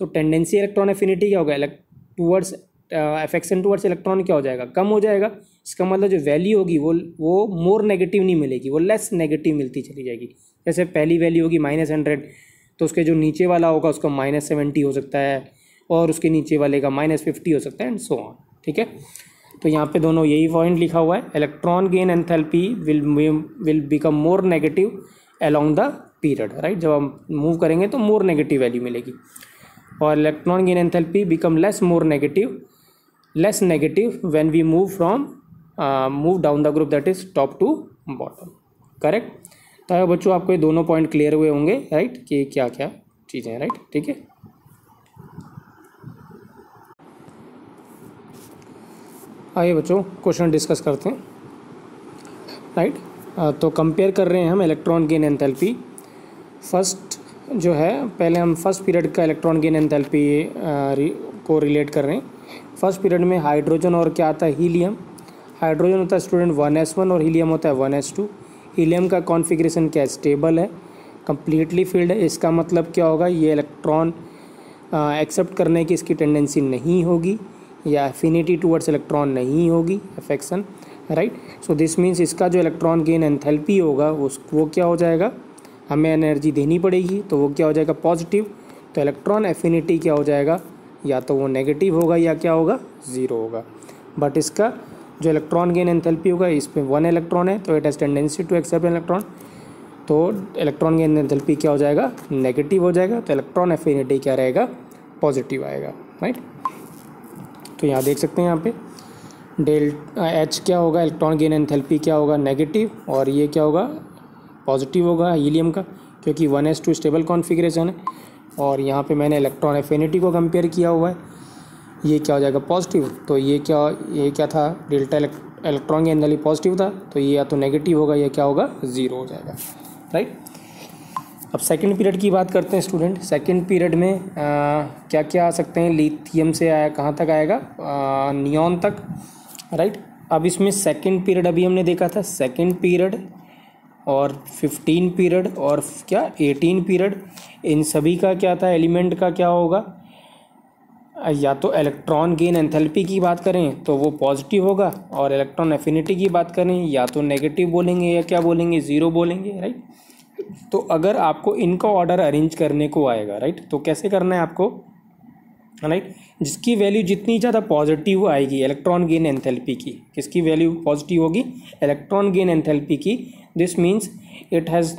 तो टेंडेंसी इलेक्ट्रॉन एफिनिटी क्या होगा? टूवर्ड्स एफेक्शन टूवर्ड्स इलेक्ट्रॉन क्या हो जाएगा? कम हो जाएगा। इसका मतलब जो वैल्यू होगी, वो वो मोर नेगेटिव नहीं मिलेगी, वो लेस नेगेटिव मिलती चली जाएगी। जैसे पहली वैल्यू होगी माइनस हंड्रेड तो उसके जो नीचे वाला होगा, उसका माइनस सेवेंटी हो सकता है। और उसके नीचे वाले का माइनस फिफ्टी हो सकता है एंड सो ऑन ठीक है? तो यहाँ पे दोनों यही पॉइंट लिखा हुआ है। Electron gain enthalpy will will become more negative along the period right जब हम मूव करेंगे तो मोर नेगेटिव वैल्यू मिलेगी। और electron gain enthalpy become less more negative less negative when we move from move down the group that is top to bottom correct तो बच्चों, आपको ये दोनों पॉइंट क्लियर हुए होंगे राइट कि क्या क्या चीज़ें राइट ठीक है? आइए बच्चों क्वेश्चन डिस्कस करते हैं। राइट तो कंपेयर कर रहे हैं हम इलेक्ट्रॉन गेन एंथैल्पी फ़र्स्ट जो है, पहले हम फ़र्स्ट पीरियड का इलेक्ट्रॉन गेन एंथैल्पी को रिलेट कर रहे हैं। फ़र्स्ट पीरियड में हाइड्रोजन और क्या आता है? हीलियम हाइड्रोजन होता है स्टूडेंट वन एस वन और हीलियम होता है वन एस टू हीलियम का कॉन्फ़िगरेशन क्या स्टेबल है। कम्प्लीटली फ़ील्ड है। इसका मतलब क्या होगा? ये इलेक्ट्रॉन एक्सेप्ट करने की इसकी टेंडेंसी नहीं होगी। या एफिनिटी टूवर्ड्स इलेक्ट्रॉन नहीं होगी affection right so this means इसका जो इलेक्ट्रॉन गेन एंथैल्पी होगा, उस, वो क्या हो जाएगा? हमें एनर्जी देनी पड़ेगी तो वो क्या हो जाएगा? पॉजिटिव तो इलेक्ट्रॉन एफिनिटी क्या हो जाएगा? या तो वो नेगेटिव होगा या क्या होगा? ज़ीरो होगा. बट इसका जो इलेक्ट्रॉन गेन एंथैल्पी होगा इसमें वन इलेक्ट्रॉन है तो it has tendency to accept electron तो इलेक्ट्रॉन गेन एंथैल्पी क्या हो जाएगा? नेगेटिव हो जाएगा तो इलेक्ट्रॉन एफिनिटी क्या रहेगा? पॉजिटिव आएगा राइट तो यहाँ देख सकते हैं यहाँ पे। डेल एच क्या होगा? इलेक्ट्रॉन गेन एंथैल्पी क्या होगा? नेगेटिव। और ये क्या होगा? पॉजिटिव होगा हीलियम का, क्योंकि one s two stable configuration है। और यहाँ पे मैंने इलेक्ट्रॉन एफिनिटी को कंपेयर किया हुआ है। ये क्या हो जाएगा? पॉजिटिव। तो ये क्या ये क्या था? डेल्टा इलेक्ट्रॉन अंदर पॉजिटिव था। तो ये या तो नेगेटिव होगा या क्या होगा? ज़ीरो हो जाएगा। राइट? अब सेकंड पीरियड की बात करते हैं स्टूडेंट सेकंड पीरियड में आ, क्या क्या आ सकते हैं? लिथियम से आया कहाँ तक आएगा? नियॉन तक राइट अब इसमें सेकंड पीरियड अभी हमने देखा था. सेकंड पीरियड और फिफ्टीन पीरियड और क्या? एटीन पीरियड इन सभी का क्या था? एलिमेंट का क्या होगा? या तो इलेक्ट्रॉन गेन एंथैल्पी की बात करें तो वो पॉजिटिव होगा. और इलेक्ट्रॉन एफिनिटी की बात करें या तो नेगेटिव बोलेंगे या क्या बोलेंगे? ज़ीरो बोलेंगे राइट तो अगर आपको इनका ऑर्डर अरेंज करने को आएगा राइट तो कैसे करना है आपको? राइट जिसकी वैल्यू जितनी ज़्यादा पॉजिटिव आएगी इलेक्ट्रॉन गेन एंथैल्पी की, किसकी वैल्यू पॉजिटिव होगी? इलेक्ट्रॉन गेन एंथैल्पी की। This means it has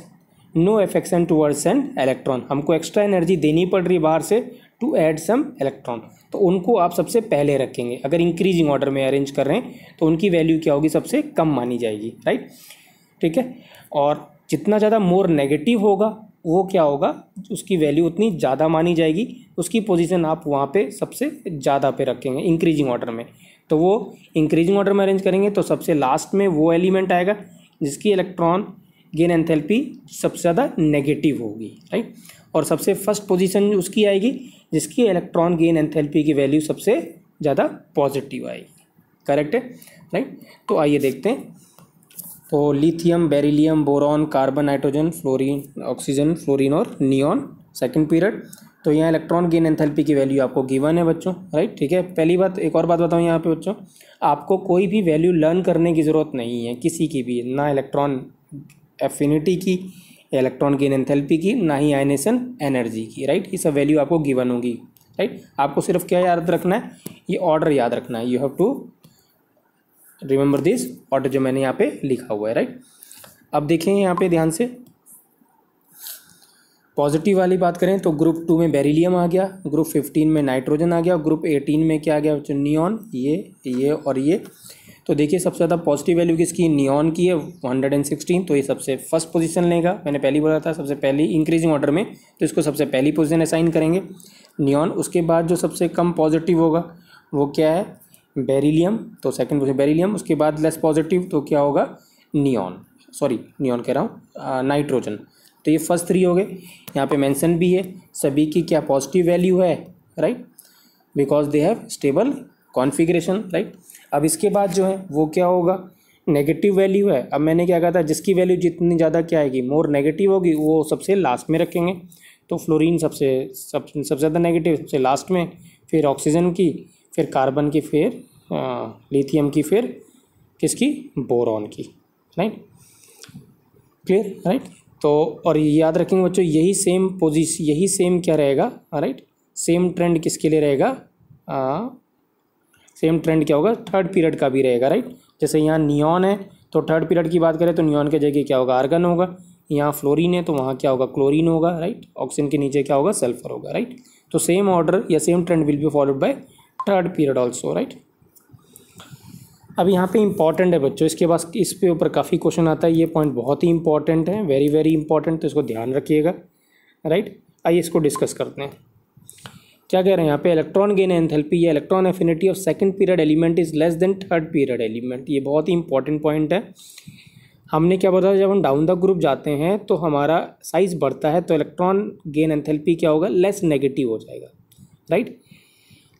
no affection towards an electron हमको एक्स्ट्रा एनर्जी देनी पड़ रही बाहर से टू ऐड सम इलेक्ट्रॉन तो उनको आप सबसे पहले रखेंगे। अगर इंक्रीजिंग ऑर्डर में अरेंज कर रहे हैं तो उनकी वैल्यू क्या होगी? सबसे कम मानी जाएगी राइट ठीक है? और जितना ज़्यादा मोर नेगेटिव होगा, वो क्या होगा? उसकी वैल्यू उतनी ज़्यादा मानी जाएगी। उसकी पोजीशन आप वहाँ पे सबसे ज़्यादा पे रखेंगे इंक्रीजिंग ऑर्डर में। तो वो इंक्रीजिंग ऑर्डर में अरेंज करेंगे तो सबसे लास्ट में वो एलिमेंट आएगा, जिसकी इलेक्ट्रॉन गेन एंथैल्पी सबसे ज़्यादा नेगेटिव होगी राइट और सबसे फ़र्स्ट पोजीशन उसकी आएगी, जिसकी इलेक्ट्रॉन गेन एंथैल्पी की वैल्यू सबसे ज़्यादा पॉजिटिव आएगी। करेक्ट है? राइट तो आइए देखते हैं। तो lithium beryllium boron carbon nitrogen fluorine oxygen fluorine और नियॉन सेकंड पीरियड तो यहाँ इलेक्ट्रॉन गेन एंथैल्पी की वैल्यू आपको गिवन है बच्चों राइट ठीक है? पहली बात, एक और बात बताऊँ यहाँ पे बच्चों। आपको कोई भी वैल्यू लर्न करने की ज़रूरत नहीं है, किसी की भी, ना इलेक्ट्रॉन एफिनिटी की इलेक्ट्रॉन गेन एंथैल्पी की, ना ही आयनेशन एनर्जी की राइट ये सब वैल्यू आपको गिवन होगी राइट आपको सिर्फ़ क्या याद रखना है? ये ऑर्डर याद रखना है। You have to remember this order जो मैंने यहाँ पे लिखा हुआ है राइट अब देखें यहाँ पे ध्यान से। पॉजिटिव वाली बात करें तो ग्रुप टू में बेरिलियम आ गया ग्रुप फिफ्टीन में नाइट्रोजन आ गया ग्रुप एटीन में क्या आ गया? बच्चों नियॉन ये ये और ये। तो देखिए सबसे ज़्यादा पॉजिटिव वैल्यू किसकी? नियॉन की है हंड्रेड एंड सिक्सटीन तो ये सबसे फ़र्स्ट पोजीशन लेगा। मैंने पहली बोला था, सबसे पहली इंक्रीजिंग ऑर्डर में तो इसको सबसे पहली पोजीशन असाइन करेंगे। नियॉन उसके बाद जो सबसे कम पॉजिटिव होगा, वो क्या है? बेरिलियम तो सेकंड पोजीशन बेरिलियम, उसके बाद लेस पॉजिटिव तो क्या होगा? नियॉन सॉरी नियॉन कह रहा हूँ नाइट्रोजन तो ये फ़र्स्ट थ्री हो गए। यहाँ पे मेंशन भी है, सभी की क्या पॉजिटिव वैल्यू है right because they have stable configuration right अब इसके बाद जो है, वो क्या होगा? नेगेटिव वैल्यू है। अब मैंने क्या कहा था, जिसकी वैल्यू जितनी ज़्यादा क्या आएगी? मोर नेगेटिव होगी, वो सबसे लास्ट में रखेंगे। तो फ्लोरीन सबसे, सब, सबसे ज़्यादा नेगेटिव सबसे लास्ट में, फिर ऑक्सीजन की फिर कार्बन की फिर लिथियम की फिर, किसकी? बोरॉन की राइट क्लियर राइट तो और याद रखेंगे बच्चों, यही सेम पोजिशन यही सेम क्या रहेगा? राइट सेम ट्रेंड किसके लिए रहेगा? सेम ट्रेंड क्या होगा? थर्ड पीरियड का भी रहेगा राइट जैसे यहाँ नियॉन है तो थर्ड पीरियड की बात करें तो नियॉन के जगह क्या होगा? आर्गन होगा। यहाँ फ्लोरीन है तो वहाँ क्या होगा? क्लोरीन होगा राइट ऑक्सीजन के नीचे क्या होगा? सल्फ़र होगा राइट तो सेम ऑर्डर या same trend will be followed by third period also right अब यहाँ पे इंपॉर्टेंट है बच्चों, इसके पास, इस पे ऊपर काफ़ी क्वेश्चन आता है। ये पॉइंट बहुत ही इंपॉर्टेंट है वेरी वेरी इंपॉर्टेंट तो इसको ध्यान रखिएगा राइट आइए इसको डिस्कस करते हैं। क्या कह रहे हैं यहाँ पे? इलेक्ट्रॉन गेन एंथैल्पी या electron affinity of second period element is less than third period element ये बहुत ही इंपॉर्टेंट पॉइंट है। हमने क्या बताया, जब हम डाउन द ग्रुप जाते हैं तो हमारा साइज़ बढ़ता है तो इलेक्ट्रॉन गेन एंथैल्पी क्या होगा? लेस नेगेटिव हो जाएगा राइट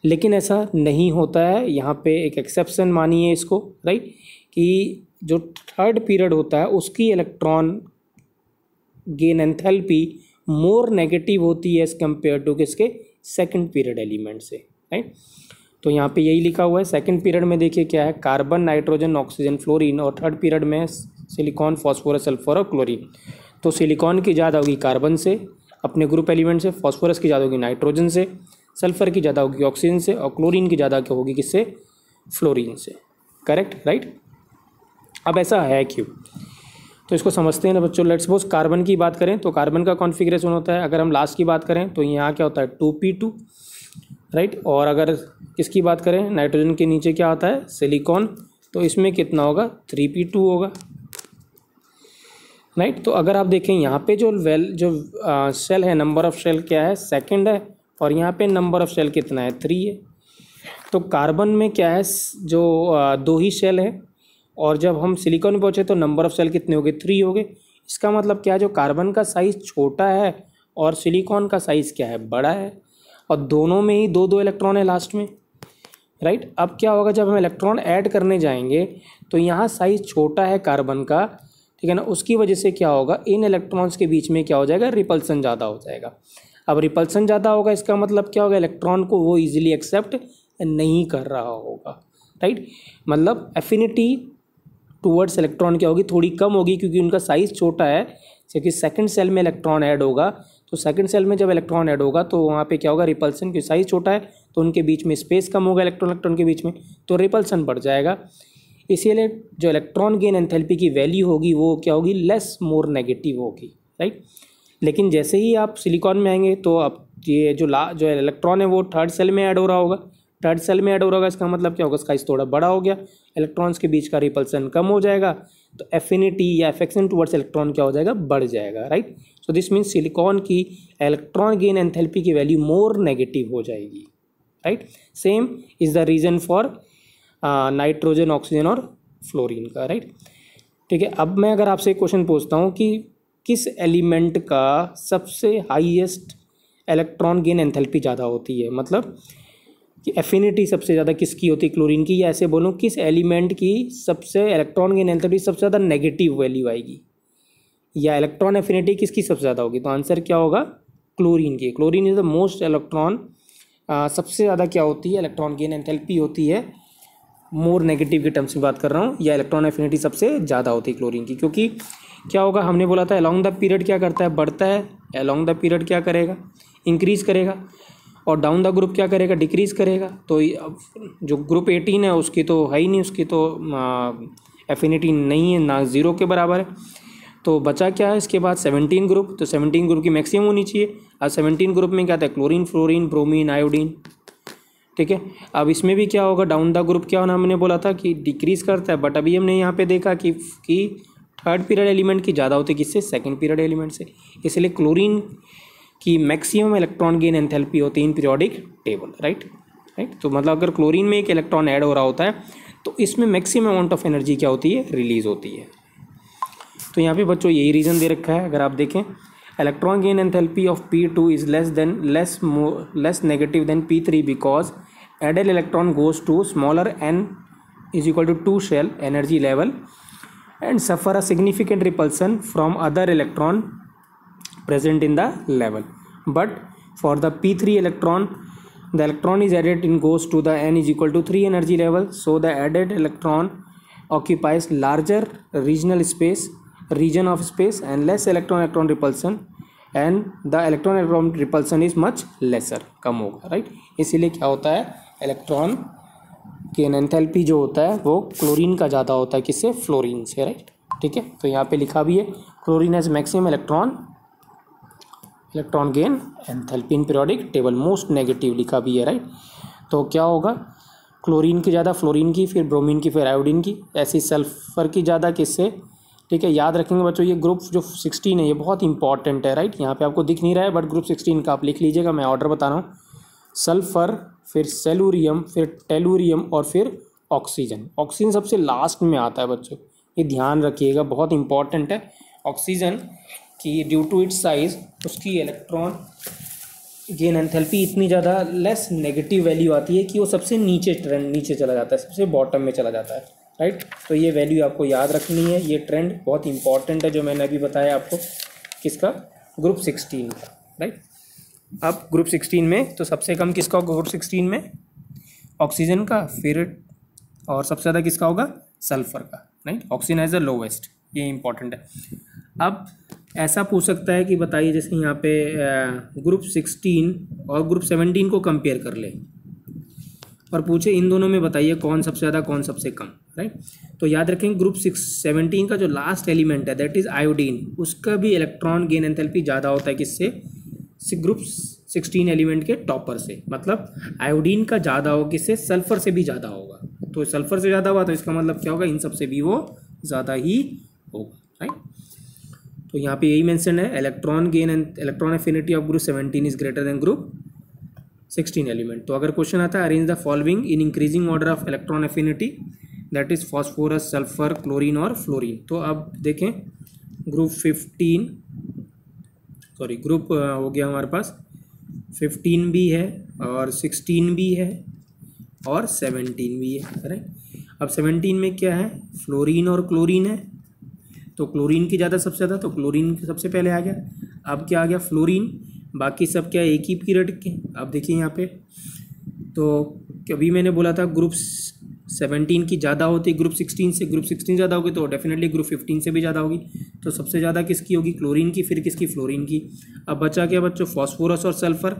लेकिन ऐसा नहीं होता है। यहाँ पे एक एक्सेप्शन मानिए इसको राइट कि जो थर्ड पीरियड होता है, उसकी electron gain enthalpy more negative होती है एज कंपेयर टू किसके? सेकंड पीरियड एलिमेंट से राइट तो यहाँ पे यही लिखा हुआ है। सेकंड पीरियड में देखिए क्या है? कार्बन नाइट्रोजन ऑक्सीजन फ्लोरीन और थर्ड पीरियड में सिलिकॉन फॉस्फोरस सल्फ़र और क्लोरीन तो सिलिकॉन की ज़्यादा होगी कार्बन से, अपने ग्रुप एलिमेंट से फॉस्फोरस की ज़्यादा होगी नाइट्रोजन से। सल्फ़र की ज़्यादा होगी ऑक्सीजन से और क्लोरीन की ज़्यादा क्या होगी किससे? फ्लोरीन से। करेक्ट राइट अब ऐसा है क्यों तो इसको समझते हैं ना बच्चों लेट्स सपोज़ कार्बन की बात करें तो कार्बन का कॉन्फ़िगरेशन होता है। अगर हम लास्ट की बात करें तो यहाँ क्या होता है? टू पी टू राइट और अगर किसकी बात करें? नाइट्रोजन के नीचे क्या होता है? सिलिकॉन तो इसमें कितना होगा? थ्री पी टू होगा। राइट तो अगर आप देखें यहाँ पे जो वेल जो आ, सेल है नंबर ऑफ़ सेल क्या है? सेकंड है। और यहाँ पे नंबर ऑफ़ सेल कितना है? थ्री है। तो कार्बन में क्या है? जो दो ही सेल है। और जब हम सिलिकॉन में पहुँचे तो नंबर ऑफ़ सेल कितने हो गए? थ्री हो गए। इसका मतलब क्या है? जो कार्बन का साइज़ छोटा है और सिलिकॉन का साइज़ क्या है? बड़ा है। और दोनों में ही दो दो इलेक्ट्रॉन है लास्ट में। राइट अब क्या होगा जब हम इलेक्ट्रॉन ऐड करने जाएँगे तो यहाँ साइज़ छोटा है कार्बन का। ठीक है ना? उसकी वजह से क्या होगा? इन इलेक्ट्रॉन्स के बीच में क्या हो जाएगा? रिपल्सन ज़्यादा हो जाएगा। अब रिपल्सन ज़्यादा होगा, इसका मतलब क्या होगा? इलेक्ट्रॉन को वो इजीली एक्सेप्ट नहीं कर रहा होगा राइट मतलब एफिनिटी टूवर्ड्स इलेक्ट्रॉन क्या होगी? थोड़ी कम होगी क्योंकि उनका साइज़ छोटा है क्योंकि सेकंड सेल में इलेक्ट्रॉन ऐड होगा। तो सेकंड सेल में जब इलेक्ट्रॉन ऐड होगा तो वहाँ पे क्या होगा? रिपल्सन क्योंकि साइज़ छोटा है तो उनके बीच में स्पेस कम होगा इलेक्ट्रॉन इलेक्ट्रॉन के बीच में तो रिपल्सन बढ़ जाएगा। इसीलिए जो इलेक्ट्रॉन गेन एंथैल्पी की वैल्यू होगी, वो क्या होगी? लेस मोर नेगेटिव होगी राइट लेकिन जैसे ही आप सिलिकॉन में आएँगे तो अब ये जो ला, जो इलेक्ट्रॉन है वो थर्ड सेल में ऐड हो रहा होगा। थर्ड सेल में ऐड हो रहा होगा, इसका मतलब क्या होगा? इसका इस थोड़ा बड़ा हो गया। इलेक्ट्रॉन्स के बीच का रिपल्सन कम हो जाएगा। तो एफिनिटी या एफेक्शन टूवर्ड्स इलेक्ट्रॉन क्या हो जाएगा? बढ़ जाएगा right so this means silicon की इलेक्ट्रॉन गेन एंथैल्पी की वैल्यू मोर नेगेटिव हो जाएगी right same is the reason for nitrogen oxygen और फ्लोरीन का राइट ठीक है, अब मैं अगर आपसे क्वेश्चन पूछता हूँ कि किस एलिमेंट का सबसे हाईएस्ट इलेक्ट्रॉन गेन एंथैल्पी ज़्यादा होती है? मतलब कि एफिनिटी सबसे ज़्यादा किसकी होती है? क्लोरीन की या ऐसे बोलूँ, किस एलिमेंट की सबसे इलेक्ट्रॉन गेन एंथैल्पी सबसे ज़्यादा नेगेटिव वैल्यू आएगी? या इलेक्ट्रॉन एफिनिटी किसकी सबसे ज़्यादा होगी? तो आंसर क्या होगा? क्लोरीन की। Chlorine is the most electron सबसे ज़्यादा क्या होती है? इलेक्ट्रॉन गेन एंथैल्पी होती है। मोर नेगेटिव के टर्म्स में बात कर रहा हूँ। या इलेक्ट्रॉन एफिनिटी सबसे ज़्यादा होती है क्लोरीन की, क्योंकि क्या होगा? हमने बोला था अलॉन्ग द पीरियड क्या करता है? बढ़ता है। अलॉन्ग द पीरियड क्या करेगा? इंक्रीज़ करेगा। और डाउन द ग्रुप क्या करेगा? डिक्रीज़ करेगा। तो जो ग्रुप एटीन है, उसकी तो है ही नहीं, उसकी तो एफिनिटी नहीं है, ना ज़ीरो के बराबर है। तो बचा क्या है? इसके बाद सेवनटीन ग्रुप तो सेवनटीन ग्रुप की मैक्सिमम होनी चाहिए। अब सेवनटीन ग्रुप में क्या था? क्लोरीन फ्लोरीन ब्रोमीन आयोडीन ठीक है? अब इसमें भी क्या होगा? डाउन द ग्रुप क्या होना? हमने बोला था कि डिक्रीज़ करता है बट अभी हमने यहाँ पे देखा कि कि थर्ड पीरियड एलिमेंट की ज़्यादा होती है किससे? सेकेंड पीरियड एलिमेंट से। इसलिए क्लोरीन की मैक्सिमम इलेक्ट्रॉन गेन एंथैल्पी होती है in periodic table right right तो मतलब अगर क्लोरीन में एक इलेक्ट्रॉन ऐड हो रहा होता है तो इसमें मैक्सिमम अमाउंट ऑफ़ एनर्जी क्या होती है? रिलीज़ होती है। तो यहाँ पे बच्चों यही रीज़न दे रखा है, अगर आप देखें। Electron gain enthalpy of P two is less less less negative than P three because added electron goes to smaller N is equal to two shell energy level and suffer a significant repulsion from other electron present in the level but for the p3 electron the electron is added in goes to the n is equal to 3 energy level so the added electron occupies larger regional space region of space and less electron electron repulsion and the electron electron repulsion is much lesser होगा राइट right? इसीलिए क्या होता है इलेक्ट्रॉन कि एनथैल्पी जो होता है, वो क्लोरीन का ज़्यादा होता है, किससे? फ्लोरीन से राइट ठीक है? तो यहाँ पे लिखा भी है chlorine has maximum electron electron gain enthalpy in periodic table most negative लिखा भी है राइट तो क्या होगा? क्लोरीन की ज़्यादा फ्लोरीन की, फिर ब्रोमीन की, फिर आयोडीन की, ऐसी सल्फ़र की ज़्यादा किससे? ठीक है, याद रखेंगे बच्चों, ये ग्रुप जो सिक्सटीन है, ये बहुत इंपॉर्टेंट है राइट यहाँ पे आपको दिख नहीं रहा है बट ग्रुप सिक्सटीन का आप लिख लीजिएगा, मैं ऑर्डर बता रहा हूँ। सल्फ़र, फिर सेलूरियम, फिर टेलूरियम और फिर ऑक्सीजन। ऑक्सीजन सबसे लास्ट में आता है बच्चों। ये ध्यान रखिएगा, बहुत इंपॉर्टेंट है। ऑक्सीजन की ड्यू टू इट्स साइज़ उसकी इलेक्ट्रॉन गेन एंथैल्पी इतनी ज़्यादा लेस नेगेटिव वैल्यू आती है कि वो सबसे नीचे ट्रेंड नीचे चला जाता है, सबसे बॉटम में चला जाता है राइट तो ये वैल्यू आपको याद रखनी है। ये ट्रेंड बहुत इंपॉर्टेंट है, जो मैंने अभी बताया आपको, किसका? ग्रुप सिक्सटीन का राइट अब ग्रुप सिक्सटीन में तो सबसे कम किसका होगा ग्रुप सिक्सटीन में? ऑक्सीजन का, फिर, और सबसे ज़्यादा किसका होगा? सल्फ़र का right oxygen as a lowest ये इंपॉर्टेंट है। अब ऐसा पूछ सकता है कि बताइए, जैसे यहाँ पे ग्रुप सिक्सटीन और ग्रुप सेवनटीन को कंपेयर कर ले। और पूछे, इन दोनों में बताइए कौन सबसे ज़्यादा, कौन सबसे कम राइट तो याद रखें ग्रुप सिक्स सेवनटीन का जो लास्ट एलिमेंट है दैट इज़ आयोडीन उसका भी इलेक्ट्रॉन गेन एंथैल्पी ज़्यादा होता है किससे? ग्रुप सिक्सटीन एलिमेंट के टॉपर से मतलब आयोडीन का ज़्यादा हो किससे सल्फ़र से भी ज़्यादा होगा। तो सल्फ़र से ज़्यादा हुआ तो इसका मतलब क्या होगा? इन सबसे भी वो ज़्यादा ही होगा राइट तो यहाँ पे यही मेंशन है electron gain and electron affinity of group seventeen is greater than group sixteen element तो अगर क्वेश्चन आता है arrange the following in increasing order of electron affinity that is phosphorus sulphur chlorine और फ्लोरीन तो अब देखें ग्रुप फिफ्टीन सॉरी ग्रुप हो गया हमारे पास। फिफ्टीन भी है और सिक्सटीन भी है और सेवनटीन भी है राइट अब सेवनटीन में क्या है? फ्लोरीन और क्लोरीन है। तो क्लोरीन की ज़्यादा सबसे ज़्यादा तो क्लोरीन सबसे पहले आ गया। अब क्या आ गया? फ्लोरीन बाकी सब क्या एक ही पीरियड के? अब देखिए यहाँ पे। तो कभी मैंने बोला था ग्रुप्स सेवनटीन की ज़्यादा होती ग्रुप सिक्सटीन से ग्रुप सिक्सटीन ज़्यादा होगी तो डेफिनेटली ग्रुप फिफ्टीन से भी ज़्यादा होगी। तो सबसे ज़्यादा किसकी होगी? क्लोरीन की। फिर किसकी? फ्लोरीन की। अब बचा क्या बच्चों? फॉस्फोरस और सल्फ़र।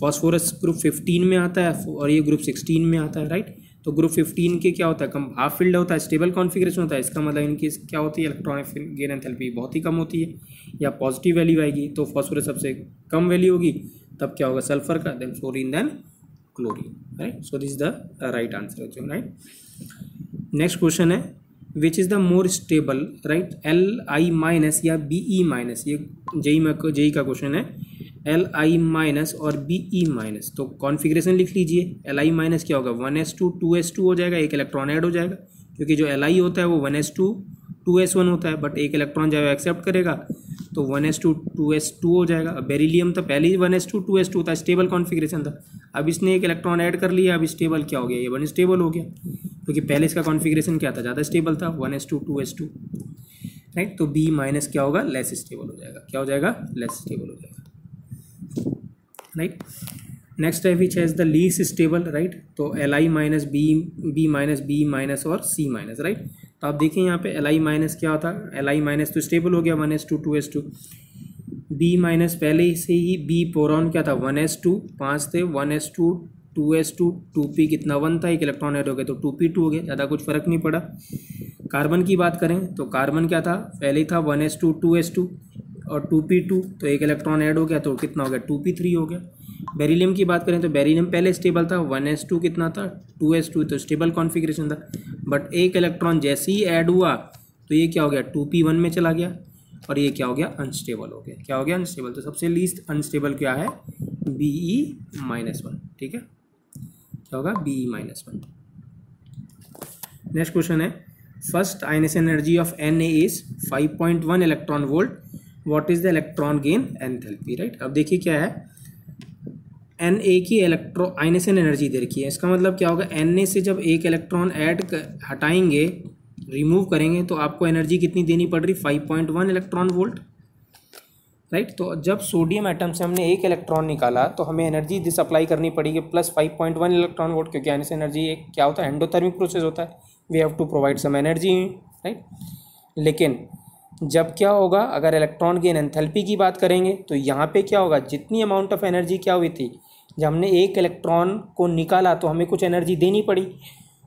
फॉस्फोरस ग्रुप फिफ्टीन में आता है और ये ग्रुप सिक्सटीन में आता है राइट तो ग्रुप फिफ्टीन के क्या होता है? कम हाफ़ फ़ील्ड होता है स्टेबल कॉन्फिग्रेशन होता है। इसका मतलब इनकी क्या होती है? इलेक्ट्रॉनिक गेन एंथैल्पी बहुत ही कम होती है, या पॉजिटिव वैल्यू आएगी। तो फॉस्फोरस सबसे कम वैल्यू होगी, तब क्या होगा? सल्फ़र का then fluorine then chlorine right so this the right answer right next question है। Which is the more stable right L I minus या बी ई माइनस ये जेई में जेई का क्वेश्चन है। एल आई माइनस और बी ई माइनस तो कॉन्फिग्रेशन लिख लीजिए। एल आई माइनस क्या होगा? One S two two S two हो जाएगा, एक इलेक्ट्रॉन ऐड हो जाएगा, क्योंकि जो एल आई होता है वो one S two two S one होता है बट एक इलेक्ट्रॉन जब एक्सेप्ट करेगा तो one S two two S two हो जाएगा। अब बेरिलियम तो पहले ही one S two two S two था स्टेबल कॉन्फिग्रेशन था। अब इसने एक इलेक्ट्रॉन ऐड कर लिया, अब स्टेबल क्या हो गया? ये वन स्टेबल हो गया। क्योंकि तो पहले इसका कॉन्फिग्रेशन क्या था? ज़्यादा स्टेबल था one S two two S two. Right तो बी माइनस क्या होगा? लेस स्टेबल हो जाएगा। क्या हो जाएगा? लेस स्टेबल हो जाएगा। राइट नेक्स्ट है which has the least stable right तो L I minus B B minus B minus और सी माइनस राइट तो आप देखिए यहाँ पे एल आई माइनस क्या होता है एल आई माइनस तो स्टेबल हो गया one S two two S two B minus पहले से ही बी पोरॉन क्या था? वन एस टू पाँच थे one S two two S two two P कितना वन था? एक इलेक्ट्रॉन ऐड हो गया तो टू पी टू हो गया, ज़्यादा कुछ फ़र्क नहीं पड़ा। कार्बन की बात करें तो कार्बन क्या था? पहले था one S two two S two और टू पी टू तो एक इलेक्ट्रॉन ऐड हो गया तो कितना हो गया? टू पी थ्री हो गया। बेरिलियम की बात करें तो बेरिलियम पहले स्टेबल था वन एस टू कितना था? टू एस टू तो स्टेबल कॉन्फ़िगरेशन था। बट एक इलेक्ट्रॉन जैसे ही ऐड हुआ तो ये क्या हो गया? टू पी वन में चला गया। और ये क्या हो गया? अनस्टेबल हो गया। क्या हो गया? अनस्टेबल तो सबसे लीस्ट अनस्टेबल क्या है? बी ई माइनस वन ठीक है? क्या होगा? B E minus one next question है। First ionisation energy of N A is five point one electron volt what is the electron gain enthalpy right अब देखिए क्या है। एन ए की इलेक्ट्रो आइनेसन एनर्जी दे रखी है। इसका मतलब क्या होगा? एन ए से जब एक इलेक्ट्रॉन ऐड हटाएँगे रिमूव करेंगे तो आपको एनर्जी कितनी देनी पड़ रही? Five point one electron volt right तो जब सोडियम एटम से हमने एक इलेक्ट्रॉन निकाला तो हमें एनर्जी सप्लाई करनी पड़ेगी plus five point one electron volt क्योंकि से एनर्जी एक क्या होता है? एंडोथर्मिक प्रोसेस होता है। We have to provide some energy right लेकिन जब क्या होगा, अगर इलेक्ट्रॉन की एंथैल्पी की बात करेंगे तो यहाँ पे क्या होगा, जितनी अमाउंट ऑफ़ एनर्जी क्या हुई थी, जब हमने एक इलेक्ट्रॉन को निकाला तो हमें कुछ एनर्जी देनी पड़ी।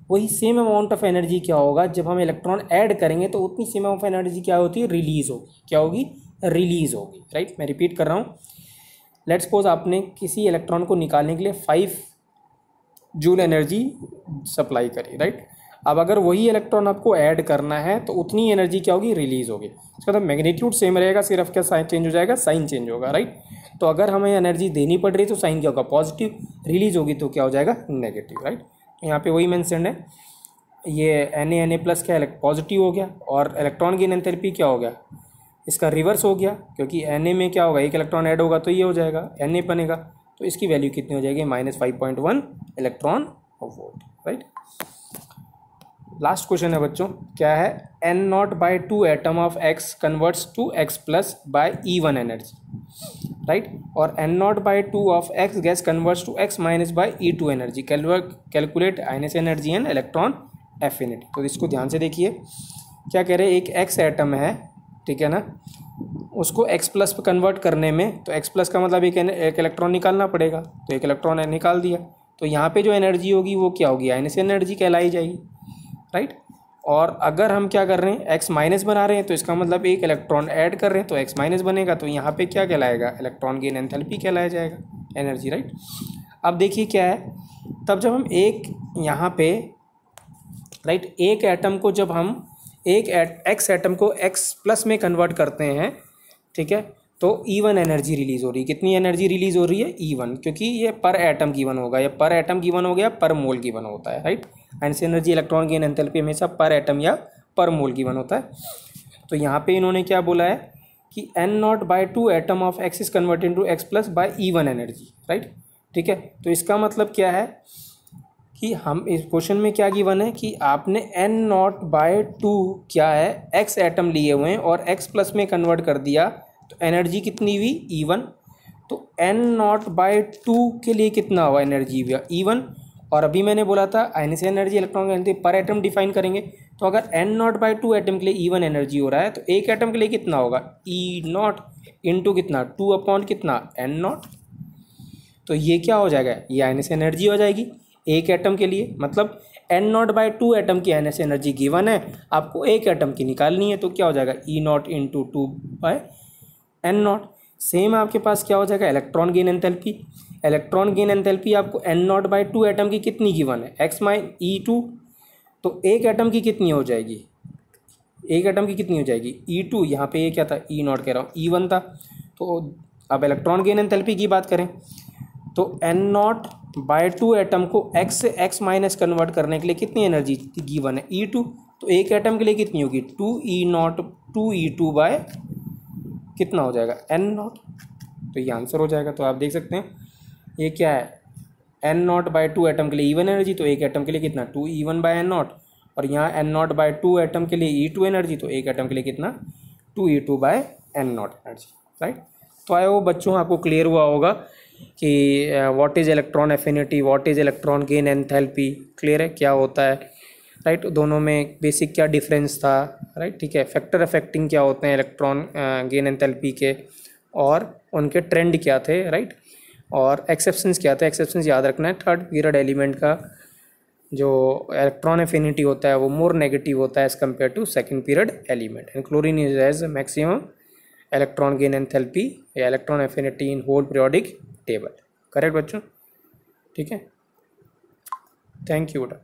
वही सेम अमाउंट ऑफ़ एनर्जी क्या होगा, जब हम इलेक्ट्रॉन ऐड करेंगे तो उतनी सेम ऑफ़ एनर्जी क्या होती है रिलीज़ होगी। क्या होगी? रिलीज़ होगी राइट मैं रिपीट कर रहा हूँ। लेट सपोज़ आपने किसी इलेक्ट्रॉन को निकालने के लिए फाइव जूल एनर्जी सप्लाई करी राइट अब अगर वही इलेक्ट्रॉन आपको ऐड करना है तो उतनी एनर्जी क्या होगी? रिलीज़ होगी। इसका मतलब मैग्नीट्यूड सेम रहेगा, सिर्फ़ क्या साइन चेंज हो जाएगा? साइन चेंज होगा राइट तो अगर हमें एनर्जी देनी पड़ रही तो साइन क्या होगा? पॉजिटिव रिलीज़ होगी तो क्या हो जाएगा? नेगेटिव राइट यहाँ पे वही मैंशन है। ये एन एन ए प्लस क्या पॉजिटिव हो गया, और इलेक्ट्रॉन की एंथैल्पी क्या हो गया? इसका रिवर्स हो गया, क्योंकि एन ए में क्या होगा? एक इलेक्ट्रॉन ऐड होगा तो ये हो जाएगा। एन ए बनेगा तो इसकी वैल्यू कितनी हो जाएगी? Minus five point one electron volt right last question है बच्चों, क्या है? N naught by two atom of X converts to X plus by E one energy right और N naught by two of X gas converts to X minus by E two energy calculate ionisation energy and electron affinity तो इसको ध्यान से देखिए। क्या कह रहे हैं? एक एक्स एटम है, ठीक है ना? उसको एक्स प्लस पर कन्वर्ट करने में तो एक्स प्लस का मतलब एक एक इलेक्ट्रॉन निकालना पड़ेगा। तो एक इलेक्ट्रॉन निकाल दिया। तो यहाँ पे जो एनर्जी होगी, वो क्या होगी? आइनस एनर्जी कहलाई जाएगी। राइट? और अगर हम क्या कर रहे हैं एक्स माइनस बना रहे हैं तो इसका मतलब एक इलेक्ट्रॉन ऐड कर रहे हैं तो एक्स माइनस बनेगा तो यहाँ पे क्या कहलाएगा? इलेक्ट्रॉन गेन एंथैल्पी कहलाया जाएगा एनर्जी राइट अब देखिए क्या है, तब जब हम एक यहाँ पे राइट एक एटम को जब हम, एक एक्स एटम को एक्स प्लस में कन्वर्ट करते हैं, ठीक है तो ई वन एनर्जी रिलीज़ हो रही है। कितनी एनर्जी रिलीज़ हो रही है? ई वन क्योंकि ये पर एटम की वन होगा, या पर एटम की वन हो गया पर मोल की वन होता है right and energy electron gain enthalpy हमेशा पर एटम या पर मोल की वन होता है। तो यहाँ पे इन्होंने क्या बोला है कि N naught by two atom of X is converted to X plus by E one energy right ठीक है? तो इसका मतलब क्या है कि हम इस क्वेश्चन में क्या गिवन है कि आपने एन नॉट बाय टू क्या है एक्स एटम लिए हुए हैं और एक्स प्लस में कन्वर्ट कर दिया तो एनर्जी कितनी हुई? ई वन तो एन नॉट बाय टू के लिए कितना हुआ एनर्जी हुआ? ई वन और अभी मैंने बोला था ionisation energy electron energy per atom define करेंगे। तो अगर N naught by two atom के लिए ई वन एनर्जी हो रहा है तो एक एटम के लिए कितना होगा? ई नॉट इंटू कितना? टू अपॉन कितना? एन नॉट तो ये क्या हो जाएगा? ये आइनस एनर्जी हो जाएगी एक एटम के लिए। मतलब N naught by two atom की एन एनर्जी गिवन है, आपको एक एटम की निकालनी है तो क्या हो जाएगा? E naught into two by N naught same आपके पास क्या हो जाएगा? Electron gain enthalpy electron gain enthalpy आपको N naught by two atom की कितनी गिवन है? एक्स माइन ई टू तो एक एटम की कितनी हो जाएगी? एक एटम की कितनी हो जाएगी? ई टू यहाँ पे ये क्या था? ई नॉट कह रहा हूँ। ई वन था। तो अब इलेक्ट्रॉन गेन एंथैल्पी की बात करें तो N naught by two atom को एक्स से एक्स माइनस कन्वर्ट करने के लिए कितनी एनर्जी गिवन है? ई टू तो एक एटम के लिए कितनी होगी? Two E naught two E two by कितना हो जाएगा? एन नॉट तो ये आंसर हो जाएगा। तो आप देख सकते हैं ये क्या है? N naught by two atom के लिए ईवन एनर्जी तो एक एटम के लिए कितना? Two E one by N naught और यहाँ N naught by two atom के लिए ई टू एनर्जी तो एक एटम के लिए कितना? Two E two by N naught energy right तो आए वो बच्चों, आपको क्लियर हुआ होगा कि what is electron affinity what is electron gain enthalpy clear है? क्या होता है? Right right? दोनों में बेसिक क्या डिफरेंस था? Right right? ठीक है? फैक्टर अफेक्टिंग क्या होते हैं इलेक्ट्रॉन गेन एंथैल्पी के? और उनके ट्रेंड क्या थे? राइट और एक्सेप्शन क्या होता है? एक्सेप्शन याद रखना है। थर्ड पीरियड एलिमेंट का जो इलेक्ट्रॉन एफिनिटी होता है, वो मोर नेगेटिव होता है as compare to second period element and chlorine is as maximum electron gain enthalpy या electron affinity in whole periodic table correct बच्चों? ठीक है? थैंक यू बेटा।